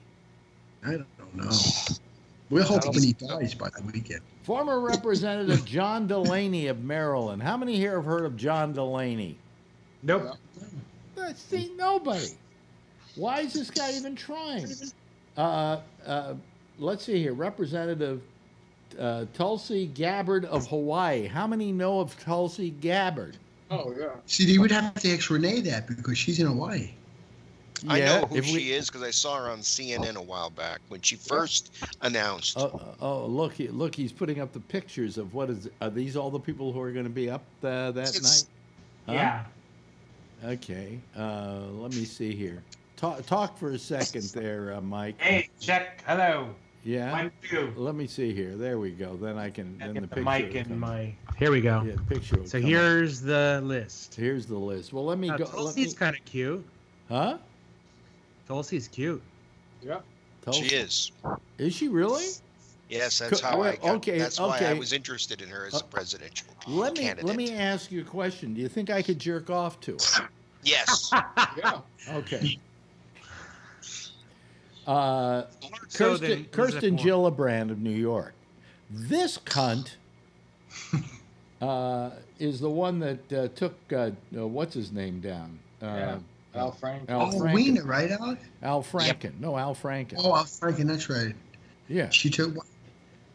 I don't know. We're hoping he dies by the weekend. Former Representative John Delaney of Maryland. How many here have heard of John Delaney? Nope. Uh, See, nobody. Why is this guy even trying? Uh, uh, let's see here. Representative uh, Tulsi Gabbard of Hawaii. How many know of Tulsi Gabbard? Oh, yeah. See, you would have to ask Renee that because she's in Hawaii. I Yeah, know who if we- she is because I saw her on CNN a while back when she first announced. Oh, oh, look! Look, he's putting up the pictures of what is. Are these all the people who are going to be up uh, that It's- night? Huh? Yeah. Okay. Uh, let me see here. Talk, talk for a second there, uh, Mike. Hey, check. Hello. Yeah. One, two. Let me see here. There we go. Then I can. Then the Get the picture. mic will in my. Here we go. Yeah, picture. So come up. here's the list. Here's the list. Well, let me Now, go. Let me, Tulsi's kind of cute. huh? Tulsi's cute. Yeah. Tulsi- She is. Is she really? Yes, that's Co- how I well, got. okay, that's why I was interested in her as Uh, a presidential Let me candidate. let me ask you a question. Do you think I could jerk off to her? Yes. Yeah. Okay. Uh, So Kirsten, then, Kirsten? Gillibrand of New York. This cunt uh, is the one that uh, took uh, uh, what's his name down. Uh, Yeah. Al Frank. Al Oh, Franken. Wiener, right, Alex? Al Franken. No, Al Franken. Oh, Al Franken, that's right. Yeah. She took.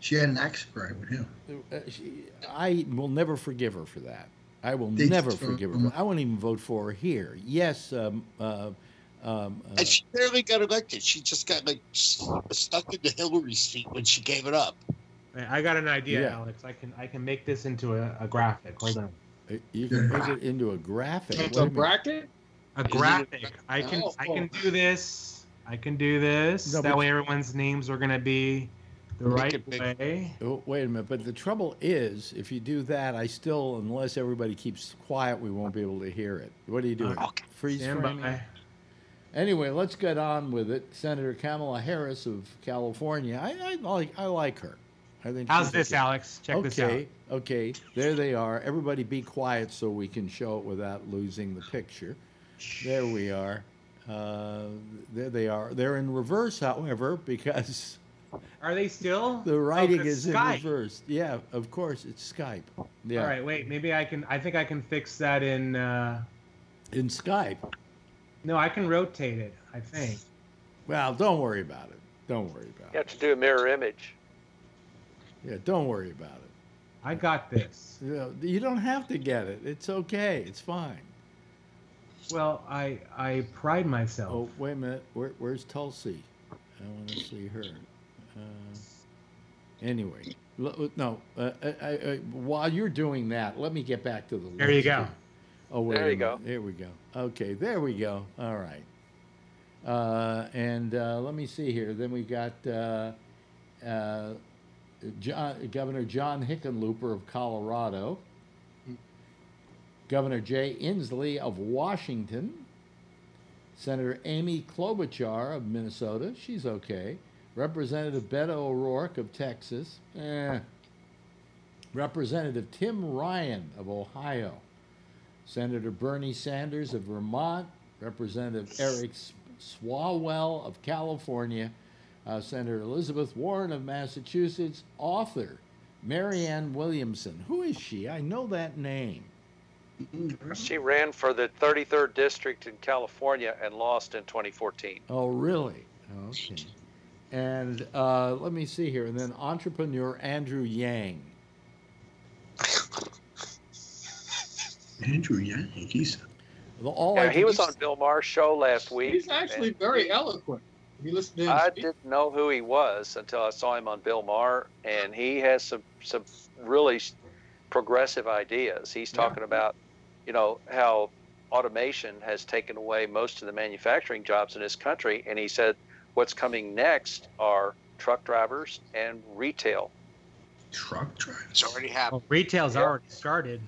She had an axe right with him. Uh, she, I will never forgive her for that. I will They never forgive her. I won't even vote for her here. Yes, um, uh, um, uh, And she barely got elected. She just got like stuck in the Hillary seat when she gave it up. I got an idea, Yeah. Alex. I can I can make this into a, a graphic. Hold on. uh, you can make it into a graphic. It's a a bracket? A Is it graphic. I can Oh, I can oh. do this. I can do this. No, that way everyone's names are gonna be the right way. Oh, wait a minute, but the trouble is, if you do that, I still, unless everybody keeps quiet, we won't be able to hear it. What are you doing? Okay. Freeze Stand framing? by. Anyway, let's get on with it. Senator Kamala Harris of California. I, I like I like her. I think. How's this, good- Alex? Check this out. okay, okay. There they are. Everybody, be quiet so we can show it without losing the picture. There we are. Uh, there they are. They're in reverse, however, because Are they still? the writing Oh, 'cause is in reverse. Yeah, of course, it's Skype. Yeah, All right, wait. Maybe I can. I think I can fix that in. Uh, in Skype. no, I can rotate it. I think. Well, don't worry about it. Don't worry about it. You it. have to do a mirror image. Yeah, don't worry about it. I got this. You, know, you don't have to get it. It's okay. It's fine. Well, I I pride myself. Oh, wait a minute. Where, where's Tulsi? I want to see her. Uh, anyway, l- no. Uh, I, I, I, while you're doing that, let me get back to the. There you go. here. Oh, wait There you go. There we go. Okay, there we go. All right. Uh, and uh, let me see here. Then we got uh, uh, John, Governor John Hickenlooper of Colorado. Governor Jay Inslee of Washington. Senator Amy Klobuchar of Minnesota. She's okay. Representative Beto O'Rourke of Texas. Eh. Representative Tim Ryan of Ohio. Senator Bernie Sanders of Vermont. Representative Eric S- Swalwell of California. Uh, Senator Elizabeth Warren of Massachusetts. Author Marianne Williamson. Who is she? I know that name. She ran for the 33rd district in California and lost in 2014. Oh, really? Okay. And uh, let me see here. And then entrepreneur Andrew Yang. Andrew Yang, he's All Yeah, I he was on Bill Maher's show last week. He's actually and very eloquent. If you listen to him I speak. didn't know who he was until I saw him on Bill Maher, and he has some some really progressive ideas. He's talking about, you know, how automation has taken away most of the manufacturing jobs in this country, and he said what's coming next are truck drivers and retail. truck driver. It's already happened. Well, retail's Yeah. already started.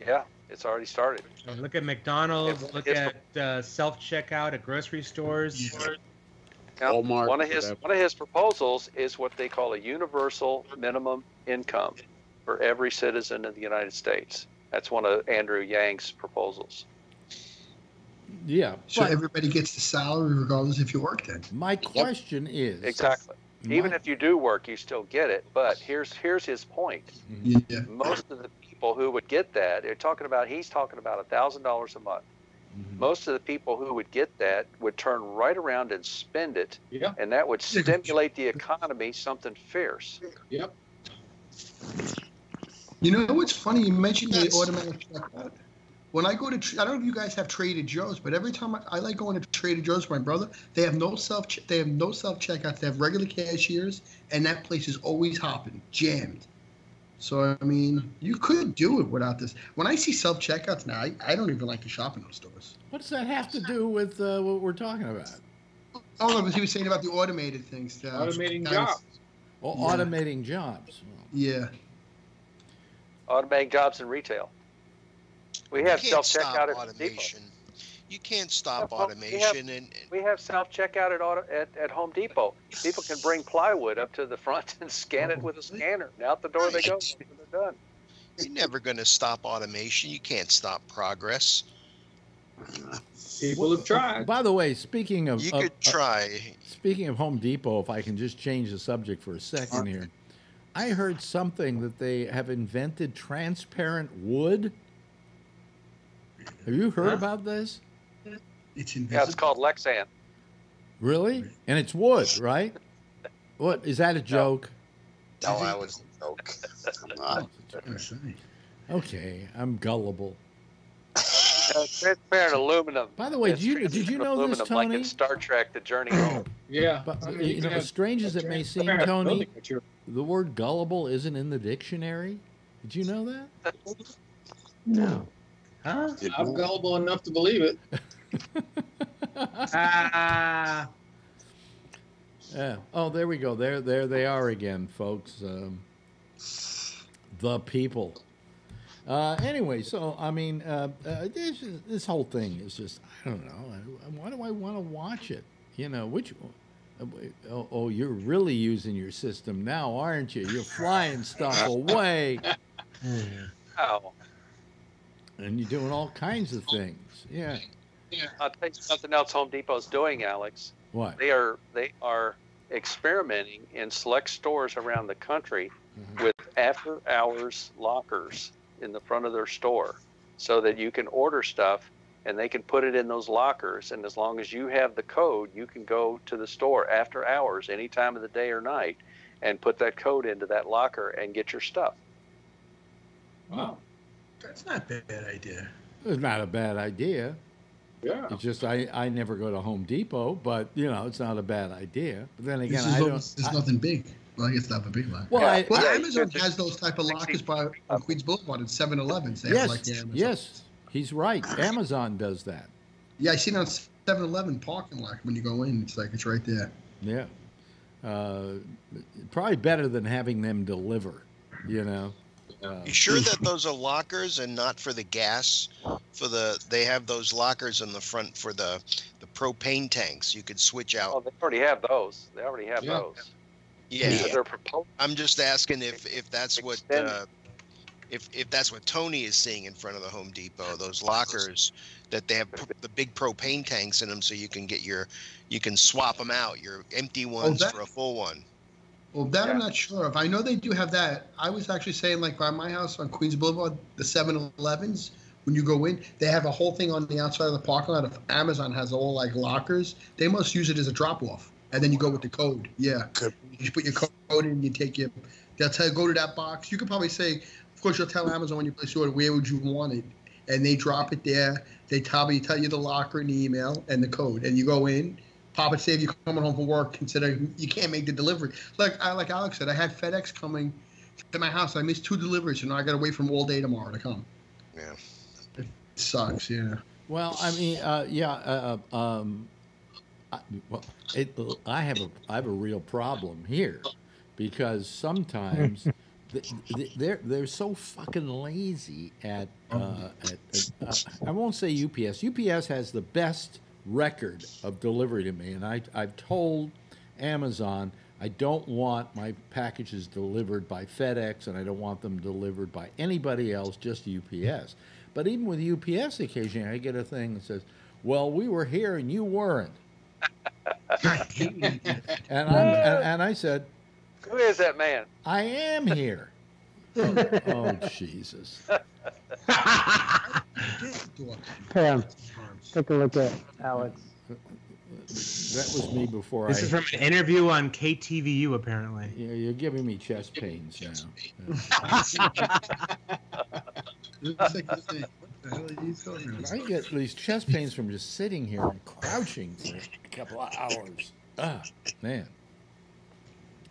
Yeah, it's already started. I mean, look at McDonald's. It's- Look it's- at uh, self checkout at grocery stores. Now, Walmart, one of his whatever. one of his proposals is what they call a universal minimum income for every citizen of the United States. That's one of Andrew Yang's proposals. Yeah. So everybody gets the salary regardless if you work then. my question is Exactly. my- Even if you do work, you still get it. But here's here's his point. Yeah. Most of the people who would get that, they're talking about he's talking about a thousand dollars a month. Mhm. Most of the people who would get that would turn right around and spend it, Yeah. and that would stimulate the economy something fierce. Yep. You know what's funny? You mentioned the automatic checkout. When I go to, I don't know if you guys have Trader Joe's, but every time I, I like going to Trader Joe's with my brother, they have no self, they have no self checkouts. They have regular cashiers, and that place is always hopping, jammed. So I mean, you could do it without this. When I see self checkouts now, I, I don't even like to shop in those stores. What does that have to do with uh, what we're talking about? Oh no, but he was saying about the automated things. the Automating guys- jobs. Well, Yeah. automating jobs. Yeah. Automating jobs in retail. We have self checkout at Home Depot. automation. You can't stop Yeah, well, we have- automation, and We have self checkout at, auto, at at Home Depot. People can bring plywood up to the front and scan it with a scanner. And out the door they go. They're done. you're never going to stop automation. You can't stop progress. People have tried. By the way, speaking of You of- could uh, try. speaking of Home Depot, if I can just change the subject for a second here, I heard something that they have invented transparent wood. Have you heard Huh? about this? It's Yeah, it's called Lexan. Really? And it's wood, right? What is that a joke? No, that was a joke. I'm not. I say. Okay, I'm gullible. Uh, transparent aluminum. By the way, did you did you transparent know this, aluminum, Like Tony? in Star Trek: The Journey Home. Yeah. But I mean, you know, as strange as it may seem, Tony, the word gullible isn't in the dictionary. Did you know that? No. Huh? I'm gullible enough to believe it. Ah. Yeah. Oh, there we go. There, there they are again, folks. Um, the people. Uh, anyway, so I mean, uh, uh, this, this whole thing is just I don't know. Why do I want to watch it? You know, which? uh, Oh, oh, you're really using your system now, aren't you? You're flying stuff away, Oh, and you're doing all kinds of things. Yeah. Yeah. I'll tell you something else. Home Depot's doing, Alex. What? They are they are experimenting in select stores around the country Mhm. with after hours lockers in the front of their store so that you can order stuff and they can put it in those lockers and as long as you have the code you can go to the store after hours any time of the day or night and put that code into that locker and get your stuff Wow. That's not a bad idea. It's not a bad idea. Yeah. It's just I, I never go to Home Depot, but you know it's not a bad idea. But then again, This I don't. almost- There's I- nothing big. Well, I guess not a big lock. Well, I- well, Yeah, Amazon you has those type of lockers by on Queens Boulevard at 7-Elevens. They have yes, like the Amazon. yes, he's right. Amazon does that. Yeah, I seen it on 7-Eleven parking lot when you go in. It's like it's right there. Yeah, uh, probably better than having them deliver. You know. Uh, You sure that those are lockers and not for the gas? For the they have those lockers in the front for the the propane tanks. You could switch out. Oh, they already have those. They already have Yeah. those. Yeah, But They're proposed. I'm just asking if if that's what uh, if if that's what Tony is seeing in front of the Home Depot. Those lockers that they have pr- the big propane tanks in them, so you can get your you can swap them out, your empty ones that- for a full one. Well, that I'm not sure of. I know they do have that. I was actually saying, like by my house on Queens Boulevard, the 7-Elevens, when you go in, they have a whole thing on the outside of the parking lot. If Amazon has all like lockers, they must use it as a drop off, and then you go with the code. Yeah, you put your code in, you take your. They'll tell you go to that box. You could probably say, of course, you'll tell Amazon when you place your order where would you want it, and they drop it there. They probably tell you the locker and the email and the code, and you go in. Papa save you coming home from work. Consider you can't make the delivery. Like I like Alex said, I had FedEx coming to my house. I missed two deliveries, and I got to wait for them all day tomorrow to come. Yeah. It sucks. Yeah. Well, I mean, uh, yeah. Uh, uh, um, I, well, it, I have a I have a real problem here because sometimes th- th- they're they're so fucking lazy at, uh, at, at uh, I won't say UPS. UPS has the best record of delivery to me, and I I've told Amazon I don't want my packages delivered by FedEx, and I don't want them delivered by anybody else, just UPS. But even with UPS, occasionally I get a thing that says, "Well, we were here and you weren't," and, I'm, and, and I said, Who is that man? "I am here." oh, oh, Jesus! Pam, take a look at Alex. That was me before This I. is from an interview on KTVU, apparently. Yeah, you're giving me chest pains now. What the hell are you talking about? I get these chest pains from just sitting here and crouching for a couple of hours. Ah, man.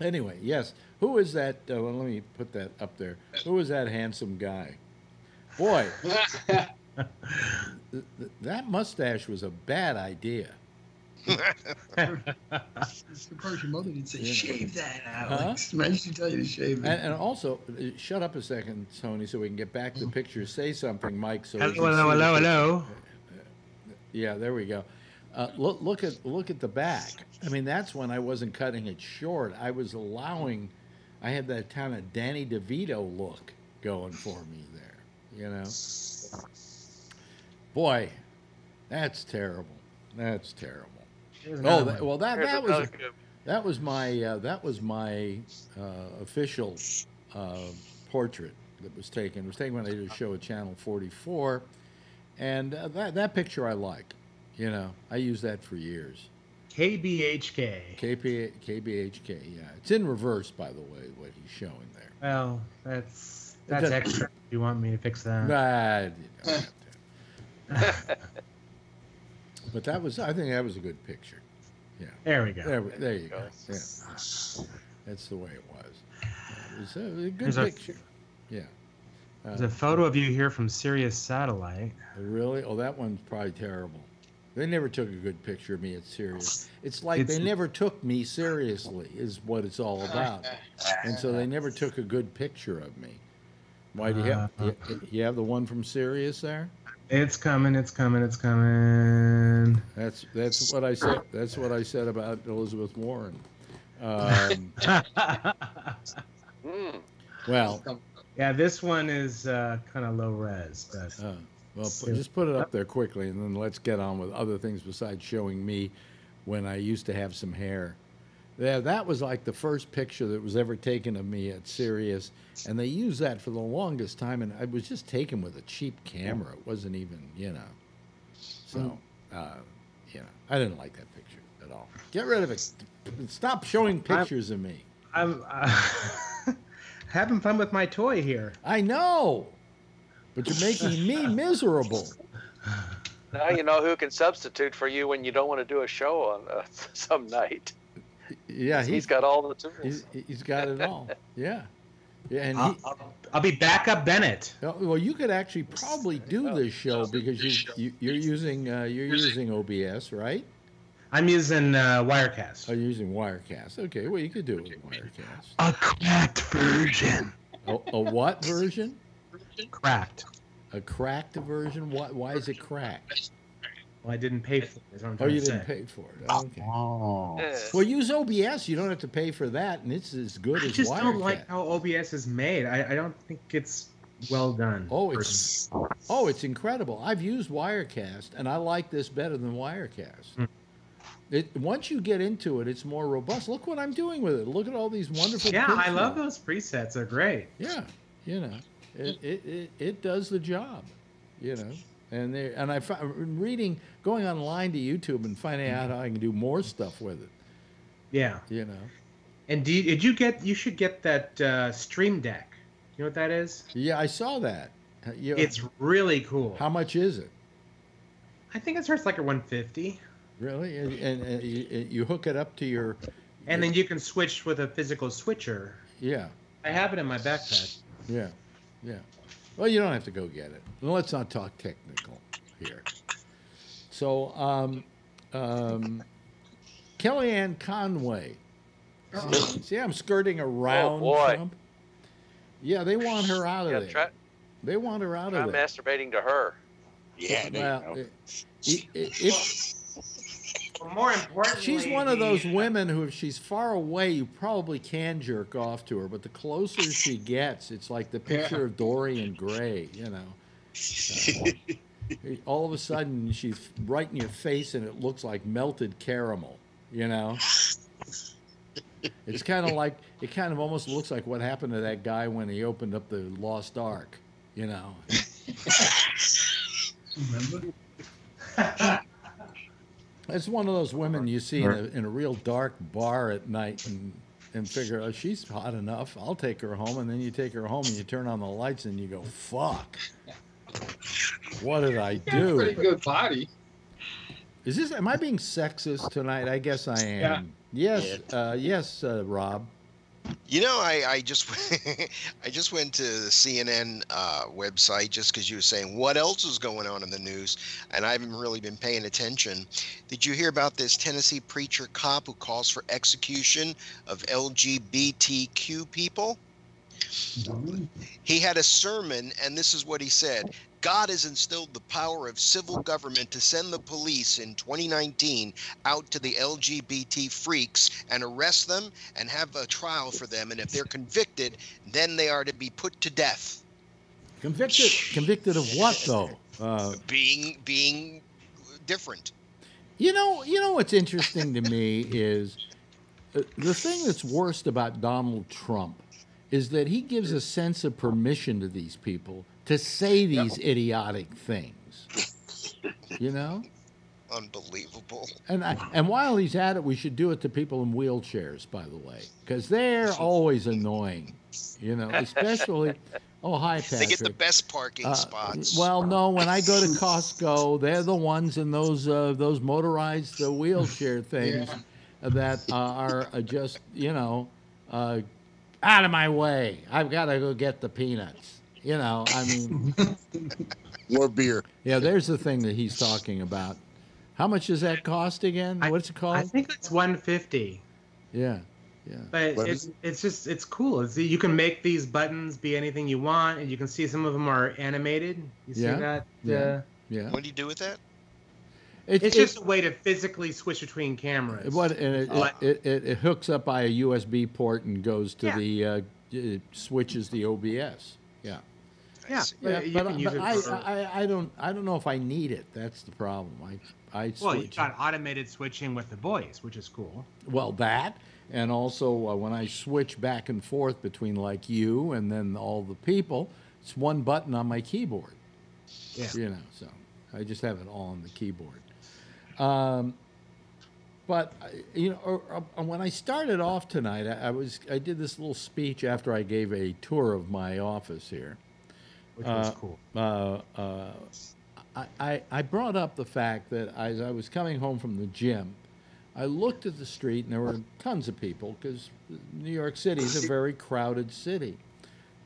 Anyway, yes. Who is that? Uh, well, let me put that up there. Who is that handsome guy? Boy, th- th- that mustache was a bad idea. I'm surprised your mother didn't say, Yeah. shave that, Huh? Alex. Man, she tell you to shave it. And, and also, uh, shut up a second, Tony, so we can get back to the picture. Say something, Mike. So Hello, hello, hello, hello. Yeah, there we go. Uh, look, look at look at the back. I mean, that's when I wasn't cutting it short. I was allowing. I had that kind of Danny DeVito look going for me there. You know. Boy, that's terrible. That's terrible. Here's Oh, that, well, that Here's that was another that was my uh, that was my uh, official uh, portrait that was taken. It was taken when I did a show at Channel 44, and uh, that that picture I like. You know, I use that for years. KBHK. KP, KBHK, yeah. It's in reverse, by the way, what he's showing there. Well, that's that's doesn't- extra. You want me to fix that? Nah, you don't have to. but that was, I think that was a good picture. Yeah. There we go. There, we- there you go. Yeah. That's the way it was. It was a, it was a good There's a- picture. yeah. Uh, There's a photo of you here from Sirius Satellite. Really? Oh, that one's probably terrible. They never took a good picture of me at Sirius. It's like It's- they never took me seriously, is what it's all about. And so they never took a good picture of me. Why do you have Uh, you, you have the one from Sirius there? It's coming. It's coming. It's coming. That's that's what I said. That's what I said about Elizabeth Warren. Um, Mm. well, yeah, this one is uh, kind of low res, but uh, well, pu- just put it up there quickly, and then let's get on with other things besides showing me when I used to have some hair. Yeah, that was like the first picture that was ever taken of me at Sirius, and they used that for the longest time, and I was just taken with a cheap camera. It wasn't even, you know. So, uh, you know, I didn't like that picture at all. Get rid of it. Stop showing pictures of me. I'm uh, having fun with my toy here. I know, but you're making me miserable. Now you know who can substitute for you when you don't want to do a show on uh, some night. Yeah, he's got all the tools. He's, he's got it all. Yeah. Yeah, and I'll, he, I'll, I'll be backup Bennett. Oh, Well, you could actually probably do this show because you, you you're using uh, you're using OBS, right? I'm using uh, Wirecast. Oh, you're using Wirecast. Okay, well you could do it with Wirecast. A cracked version. A, a what version? Cracked. A cracked version? What? Why is it cracked? Well, I didn't pay for it. I'm Oh, you didn't say. pay for it. Okay. Oh. Well, use OBS. You don't have to pay for that, and it's as good I as just Wirecast. don't like how OBS is made. I, I don't think it's well done. Oh, it's oh, it's incredible. I've used Wirecast, and I like this better than Wirecast. Hmm. It once you get into it, it's more robust. Look what I'm doing with it. Look at all these wonderful. yeah, I pictures. love those presets. They're great. Yeah, you know, it it, it, it does the job. You know, and they and I fi- reading going online to YouTube and finding out how I can do more stuff with it. Yeah. You know. And do you, did you get? You should get that uh, Stream Deck. You know what that is? Yeah, I saw that. Uh, you- It's really cool. how much is it? I think it starts like at 150, Really? And, and, and you, you hook it up to your and then you can switch with a physical switcher. yeah. I have it in my backpack. Yeah, yeah. Well, you don't have to go get it. Well, let's not talk technical here. So, um, um, Kellyanne Conway. See, see, I'm skirting around Oh, boy. Trump. Yeah, they want her out of Yeah, there. try, They want her out try of there. I'm masturbating to her. Yeah, there Well, you go. i- i- if Well, more importantly, she's one of those the- uh, women who, if she's far away, you probably can jerk off to her. But the closer she gets, it's like the picture of Dorian Gray. You know. all of a sudden she's right in your face and it looks like melted caramel you know it's kind of like it kind of almost looks like what happened to that guy when he opened up the lost ark you know Remember? it's one of those women you see in a, in a real dark bar at night and and figure oh she's hot enough i'll take her home and then you take her home and you turn on the lights and you go fuck what did i Yeah, pretty good body. Is this? Am I being sexist tonight? I guess I am. Yeah. Yes. Uh, yes, uh, Rob. You know, I, I just I just went to the CNN uh, website just because you were saying what else is going on in the news, and I haven't really been paying attention. Did you hear about this Tennessee preacher cop who calls for execution of LGBTQ people? He had a sermon, and this is what he said God has instilled the power of civil government to send the police in 2019 out to the LGBT freaks and arrest them and have a trial for them. And if they're convicted, then they are to be put to death. Convicted. Convicted of what though? Uh, Being being different. you know. You know what's interesting to me is uh, the thing that's worst about Donald Trump is that he gives a sense of permission to these people to say these idiotic things. You know. Unbelievable. And I, and while he's at it, we should do it to people in wheelchairs, by the way, because they're always annoying. You know, especially. Oh, hi, Patrick. They get the best parking Uh, spots. Well, no. When I go to Costco, they're the ones in those uh, those motorized uh, wheelchair things that uh, are uh, just you know uh, out of my way. I've got to go get the peanuts. You know, I mean, More beer. yeah. There's the thing that he's talking about. How much does that cost again? I- What's it called? I think it's 150. Yeah, yeah. But What it's it's just it's cool. It's, you can make these buttons be anything you want, and you can see some of them are animated. You see Yeah, that? yeah. Uh, Yeah. What do you do with that? It- it's it- just a way to physically switch between cameras. What and it, Uh, it, it, it hooks up by a USB port and goes to Yeah. the uh, it switches the OBS. Yeah. I Yeah. But Yeah, but, but it I, for- I, I don't I don't know if I need it. That's the problem. I I Well, you got automated switching with the voice, which is cool. well that and also uh, when I switch back and forth between like you and then all the people, it's one button on my keyboard. Yeah. You know, so I just have it all on the keyboard. Um, but you know, or, or, when I started off tonight, I, I was I did this little speech after I gave a tour of my office here. Which was Uh, cool. uh, uh, I, I, I brought up the fact that as I was coming home from the gym, I looked at the street and there were tons of people because New York City is a very crowded city.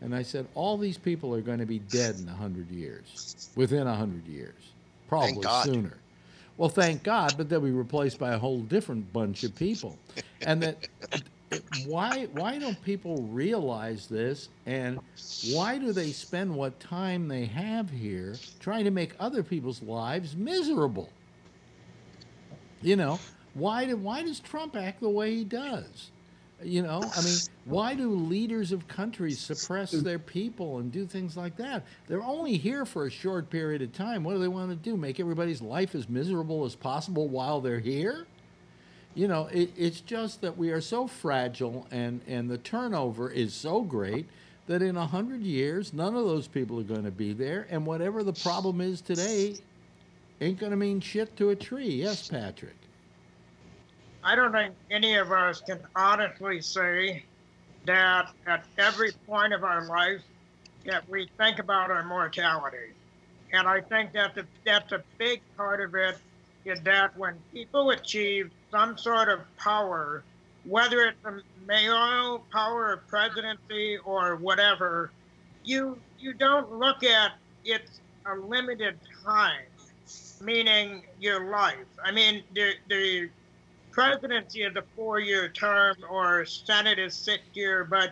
And I said, all these people are going to be dead in 100 years, within 100 years, probably sooner. Well, thank God, but they'll be replaced by a whole different bunch of people. And that why why don't people realize this and why do they spend what time they have here trying to make other people's lives miserable? You know, why do why does Trump act the way he does? You know, I mean, why do leaders of countries suppress their people and do things like that? They're only here for a short period of time. What do they want to do? Make everybody's life as miserable as possible while they're here? You know, it, it's just that we are so fragile and, and the turnover is so great that in a hundred years, none of those people are going to be there. And whatever the problem is today ain't going to mean shit to a tree. Yes, Patrick. I don't think any of us can honestly say that at every point of our life that we think about our mortality. And I think that the, that's a big part of it is that when people achieve some sort of power, whether it's a mayoral power or presidency or whatever, you you don't look at it's a limited time, meaning your life. I mean, the the presidency is a four-year term or Senate is six-year, but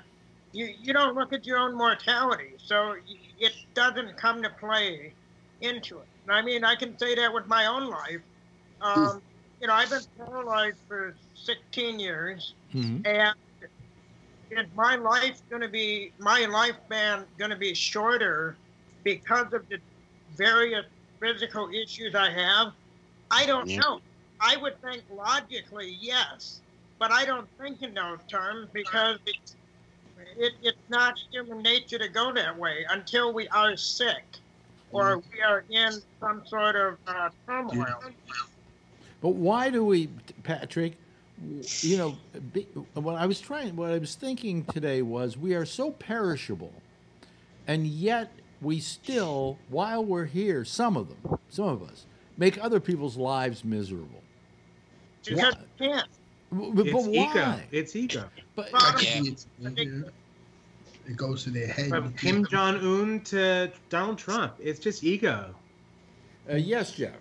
you you don't look at your own mortality, so it doesn't come to play into it. And I mean, I can say that with my own life. Um, you know, I've been paralyzed for 16 years, Mhm. and is my life going to be my lifespan going to be shorter because of the various physical issues I have? I don't Yeah. know. I would think logically, yes, but I don't think in those terms because it's, it, it's not human nature to go that way until we are sick or we are in some sort of uh, turmoil. But why do we, Patrick? You know, be, what I was trying, what I was thinking today was we are so perishable, and yet we still, while we're here, some of them, some of us, make other people's lives miserable. Because you can't. But, but It's ego. It's ego. But Well, Yeah. It's- It goes to their head. From Kim Jong Un to Donald Trump, it's just ego. uh, yes, Jeff.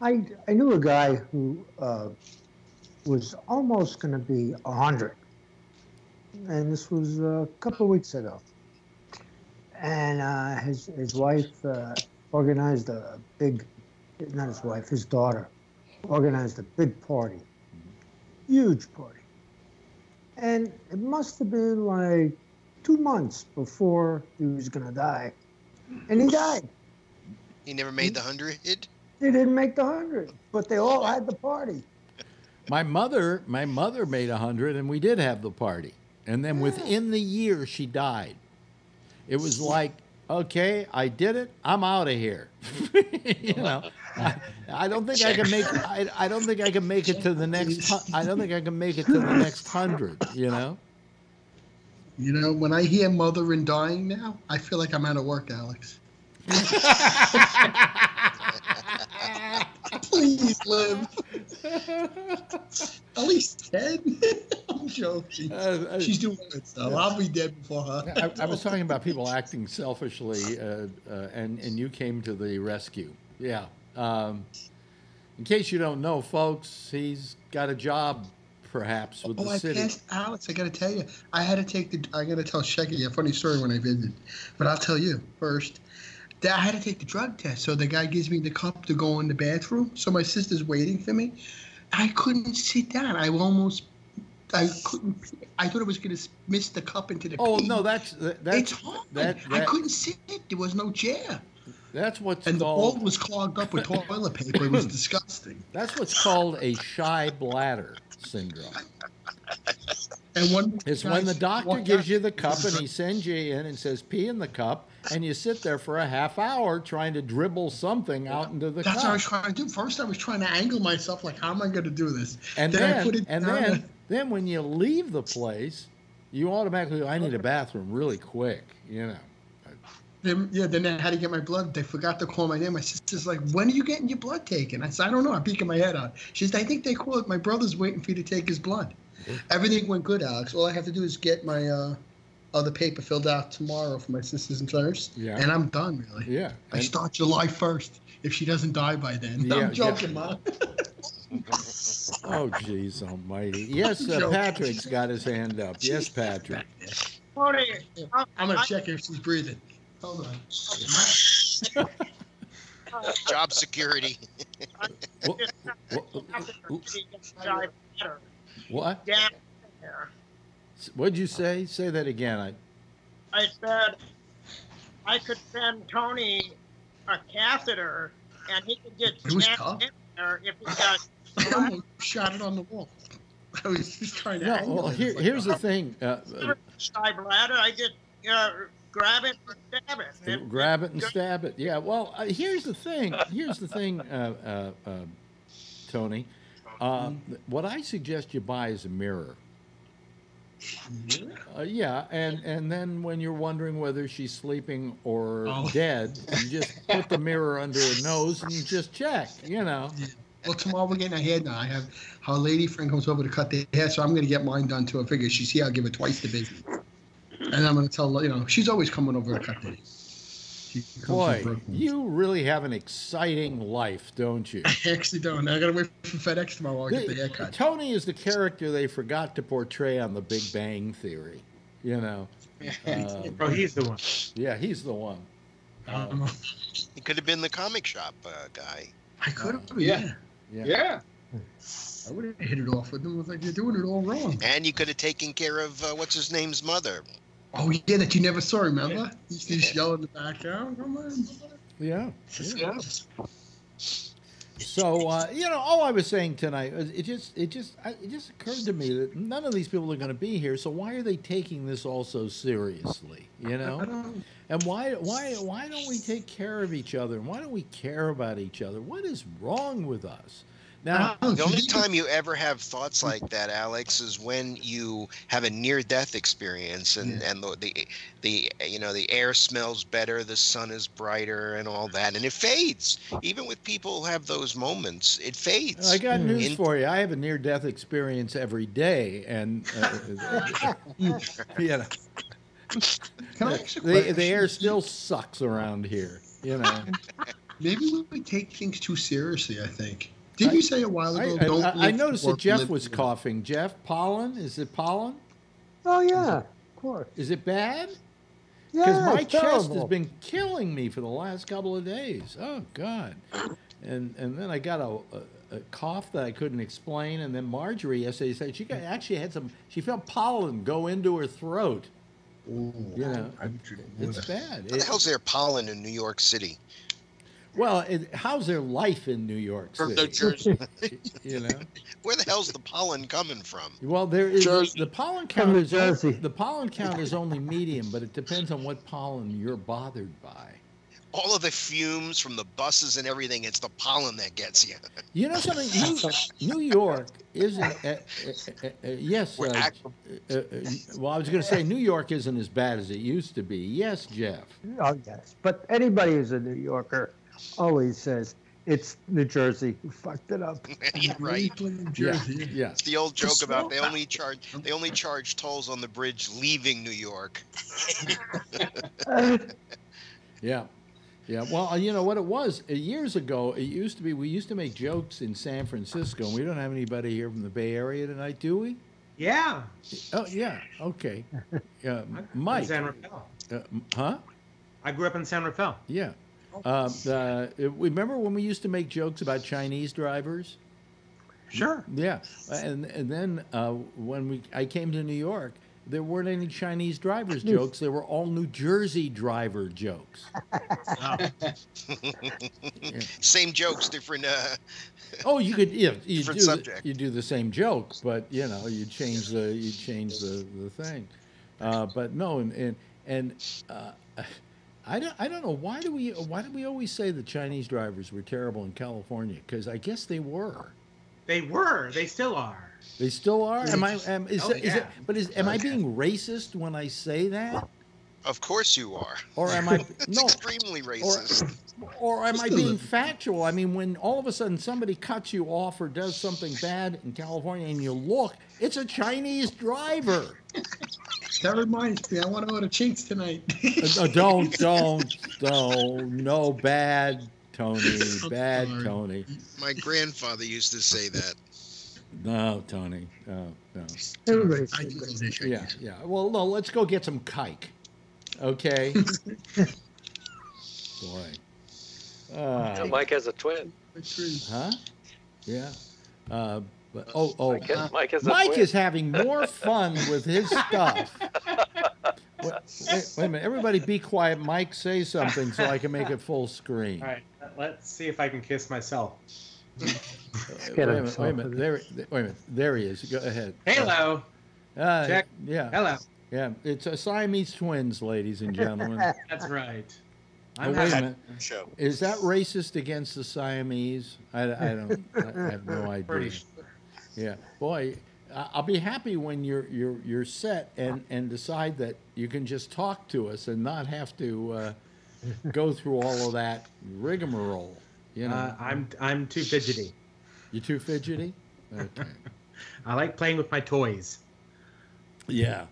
I, I knew a guy who uh, was almost going to be 100. And this was a couple of weeks ago. And uh, his, his wife uh, organized a big, not his wife, his daughter, organized a big party. Huge party. And it must have been like two months before he was going to die. And he died. He never made the hundred. They didn't make the 100, but they all had the party. My mother, my mother made a hundred, and we did have the party. And then within the year, she died. It was like, okay, I did it. I'm out of here. you know, I, I don't think I can make. I, I don't think I can make it to the next. I don't think I can make it to the next hundred. You know. You know, when I hear mother and dying now, I feel like I'm out of work, Alex. Please live. At least 10. I'm joking. Uh, uh, She's doing good stuff. I'll be dead before her. I, I was talking about people acting selfishly, uh, uh, and and you came to the rescue. Yeah. Um, in case you don't know, folks, he's got a job, perhaps, with Oh, the I city. passed Alex. I got to tell you, I had to take the. I got to tell Shecky a funny story when I visited, but I'll tell you first. That I had to take the drug test, so the guy gives me the cup to go in the bathroom. So my sister's waiting for me. I couldn't sit down. I almost. I couldn't. I thought I was gonna miss the cup into the. Oh pee. no, that's that's it's hard. that, I couldn't sit. There was no chair, that's what's and the bowl was clogged up with toilet paper. It was disgusting. that's what's called a shy bladder syndrome. And one. It's when the doctor gives you the cup and he sends you in and says pee in the cup, and you sit there for a half hour trying to dribble something out into the That's what I was trying to do. First, I was trying to angle myself, like, how am I going to do this? And Then I then, put it and then, then when you leave the place, you automatically, I need a bathroom really quick, you know. Then, yeah, then I had to get my blood. They forgot to call my name. My sister's like, "When are you getting your blood taken?" I said, "I don't know. I'm peeking my head out." She said, "I think they called. My brother's waiting for you to take his blood." Everything went good, Alex. All I have to do is get my uh, other paper filled out tomorrow for my sisters and brothers, Yeah. and I'm done. Really. Yeah. I start July first. If she doesn't die by then, Yeah, I'm joking, Mom. Oh, jeez almighty. Yes, uh, Patrick's got his hand up. Yes, Patrick. Tony, I'm gonna check if she's breathing. Hold on. Job security. What? Jive better. What? Down there. What'd you say? Say that again. I, I said I could send Tony a catheter and he could get It was jammed tough. in there if he got I shot it on the wall. I was just trying to. no, well, here, here's the thing. Uh, bladder. I just uh, grab it and stab it. And grab it and stab it. Yeah. Well, uh, here's the thing. Here's the thing, uh, uh, uh, Tony. Uh, what I suggest you buy is a mirror. Uh, yeah, and and then when you're wondering whether she's sleeping or Oh. dead, you just put the mirror under her nose and you just check. You know. Well, tomorrow we're getting a hair done. I have her lady friend comes over to cut the hair, so I'm going to get mine done too. I figure she's here. I'll give her twice the business. And I'm going to tell her, you know, she's always coming over to cut the hair. She comes from Boy, you really have an exciting life, don't you? I actually don't. I got to wait for FedEx tomorrow while I get the haircut. Tony is the character they forgot to portray on The Big Bang Theory. You know. Um, Oh, he's the one. yeah, he's the one. Um, He could have been the comic shop uh, guy. I could have. Yeah. Yeah. Yeah. Yeah. I would have hit it off with them. I was like, you're doing it all wrong. And you could have taken care of uh, what's his name's mother. Oh, yeah, that you never saw, remember? He's just yelling in the background. Come on. Yeah. Yeah. So uh, you know, all I was saying tonight, was it just, it just, I- it just occurred to me that none of these people are going to be here. So why are they taking this all so seriously? You know, and why, why, why don't we take care of each other? And why don't we care about each other? What is wrong with us? Now, The only time you ever have thoughts like that, Alex, is when you have a near-death experience, and and the, the the you know the air smells better, the sun is brighter, and all that, and it fades. Even with people who have those moments, it fades. I got news In- for you. I have a near-death experience every day, and uh, uh, uh you know, Can I ask a the, the air still sucks around here. You know. Maybe we take things too seriously, I think. Did you say a while ago? I- don't I- I noticed that Jeff live, was live. coughing. Jeff, pollen? Is it pollen? Oh yeah, of course. Is it bad? Yeah, Because my it's chest has been killing me for the last couple of days. Oh God! And and then I got a, a, a cough that I couldn't explain. And then Marjorie yesterday said she got, actually had some. She felt pollen go into her throat. Ooh, You know, I- It's bad. How the It- hell's there pollen in New York City? Well, it, how's their life in New York From New Jersey. You know. Where the hell's the pollen coming from? Well, there is Jersey. the pollen From count. New Is o- Jersey. the pollen count is only medium, but it depends on what pollen you're bothered by. All of the fumes from the buses and everything, it's the pollen that gets you. You know something? New, New York isn't. Uh, uh, uh, uh, yes. Uh, uh, uh, well, I was going to say New York isn't as bad as it used to be. Yes, Jeff. Oh yes, but anybody who's a New Yorker always says it's New Jersey who fucked it up. yeah, right. New Yeah. Jersey. Yeah. It's the old joke Just about they only charge they only charge tolls on the bridge leaving New York. Yeah. Yeah. Well, uh, you know what it was uh, years ago. It used to be we used to make jokes in San Francisco. and We don't have anybody here from the Bay Area tonight, do we? Yeah. Oh yeah. Okay. Yeah, I'm Mike. San Rafael. Uh, huh? I grew up in San Rafael. Yeah. Uh, uh, remember when we used to make jokes about Chinese drivers? Sure. Yeah, and and then uh, when we I came to New York, there weren't any Chinese drivers jokes. There were all New Jersey driver jokes. Same jokes, different. Uh, Oh, you could yeah, you do Different the, you do the same joke, but you know you change the you change the the thing. Uh, but no, and and and uh, I don't I don't know why do we why do we always say the Chinese drivers were terrible in California? Because I guess they were. They were. They still are. They still are. Am I? Am, is, Oh, that- is it? yeah. But is am I oh, being racist when I say that? Of course you are. Or am I no? extremely racist. Or am I being factual? I mean, when all of a sudden somebody cuts you off or does something bad in California and you look, it's a Chinese driver. That reminds me, I want to go to Chinks tonight. Uh, don't, don't, don't. No, bad, Tony. Bad, sorry. Tony. My grandfather used to say that. No, Tony. No, no. Everybody I do go to Chinks. Yeah, yeah. Well, no, let's go get some kike. Okay? Boy. Uh, Mike has a twin. huh? Yeah. Uh, but, oh, oh. Mike, has- Mike has Mike is having more fun with his stuff. Wait, wait, wait a minute. Everybody be quiet. Mike, say something so I can make it full screen. All right, let's see if I can kiss myself. Uh, Wait a minute. Wait a minute. There, wait a minute. There he is. Go ahead. Hello. Uh, Check. Yeah. Hello. Yeah. It's a Siamese twins, ladies and gentlemen. That's right. Oh, I'm wait a minute. Show. Is that racist against the Siamese? I, I don't. I have no idea. Pretty sure. Yeah, boy, I- I'll be happy when you're you're you're set and and decide that you can just talk to us and not have to uh, go through all of that rigmarole. You know, Uh, I'm I'm too fidgety. You're too fidgety. Okay. I like playing with my toys. Yeah.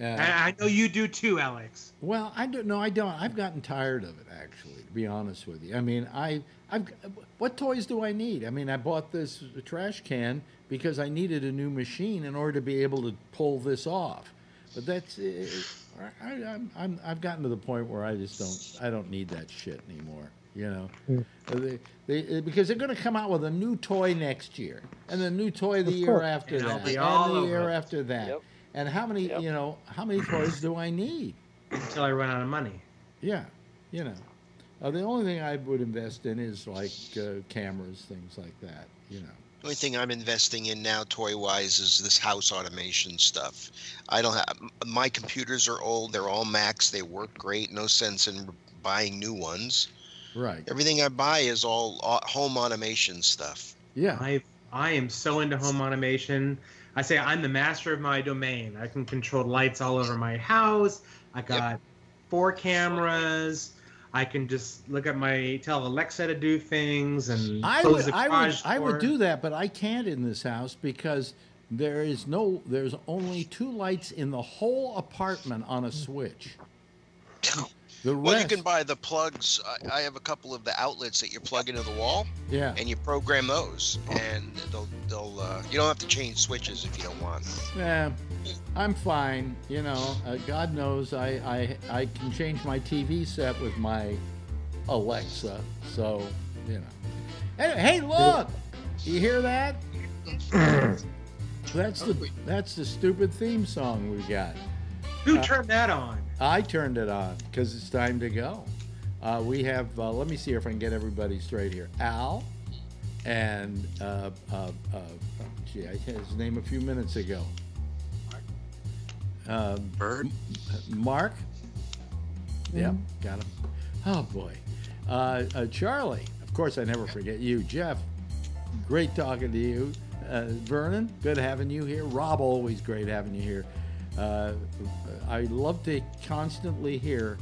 Uh, I know you do too, Alex. well, I don't. No, I don't. I've gotten tired of it. Actually, to be honest with you. I mean, I, I've. What toys do I need? I mean, I bought this trash can because I needed a new machine in order to be able to pull this off. But that's. Uh, I, I'm, I'm. I've gotten to the point where I just don't. I don't need that shit anymore. You know, Uh, they, they, uh, because they're going to come out with a new toy next year, and the new toy the Of year course. after And that, be and the year it. after that. Yep. And how many? Yep. You know, how many toys do I need? Until I run out of money. Yeah, you know. Uh, the only thing I would invest in is like uh, cameras, things like that. You know. The only thing I'm investing in now, toy wise, is this house automation stuff. I don't have my computers are old. They're all Macs. They work great. No sense in buying new ones. Right. Everything I buy is all home automation stuff. Yeah. I I am so into home automation. I say I'm the master of my domain. I can control lights all over my house. I got four cameras. I can just look at my tell Alexa to do things and I close would, the I would, garage I would do that, but I can't in this house because there is no, there's only two lights in the whole apartment on a switch. The Well, you can buy the plugs. I, I have a couple of the outlets that you plug into the wall, yeah, and you program those, and they'll they'll. Uh, you don't have to change switches if you don't want. yeah. I'm fine. You know, uh, God knows I, I, I can change my TV set with my Alexa. So, you know. Hey, hey look! You hear that? That's the that's the stupid theme song we got. Who Uh, turned that on? I turned it on because it's time to go. Uh, we have, uh, let me see if I can get everybody straight here. Al and, uh, uh, uh, gee, I had his name a few minutes ago. Um, Bird. Mark? Yep, got him. Oh, boy. Uh, uh, Charlie, of course, I never forget you. Jeff, great talking to you. Uh, Vernon, good having you here. Rob, always great having you here. Uh, I love to constantly hear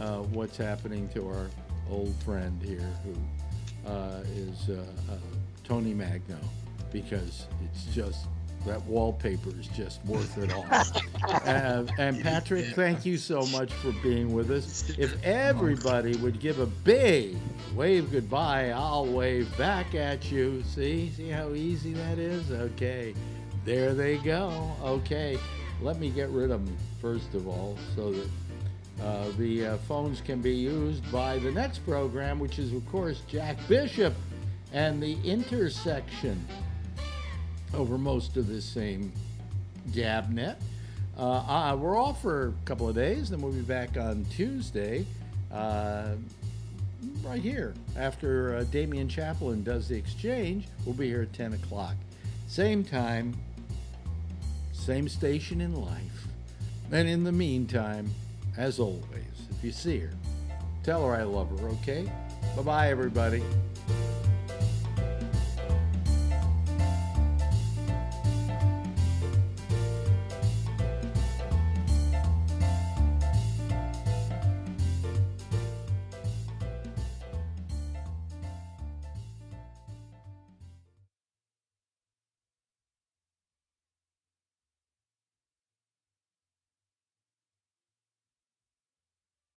uh, what's happening to our old friend here, who uh, is uh, uh, Tony Magno, because it's just that wallpaper is just worth it all. uh, and Patrick, thank you so much for being with us. If everybody would give a big wave goodbye, I'll wave back at you. See, see how easy that is? Okay, there they go. Okay, let me get rid of them first of all, so that. Uh, the uh, phones can be used by the next program, which is, of course, Jack Bishop and the intersection over most of this same Gabnet. Uh, uh, we're off for a couple of days, then we'll be back on Tuesday, uh, right here. After uh, Damian Chaplin does the exchange, we'll be here at 10 o'clock. Same time, same station in life. And in the meantime, as always, if you see her, tell her I love her, okay? Bye bye, everybody.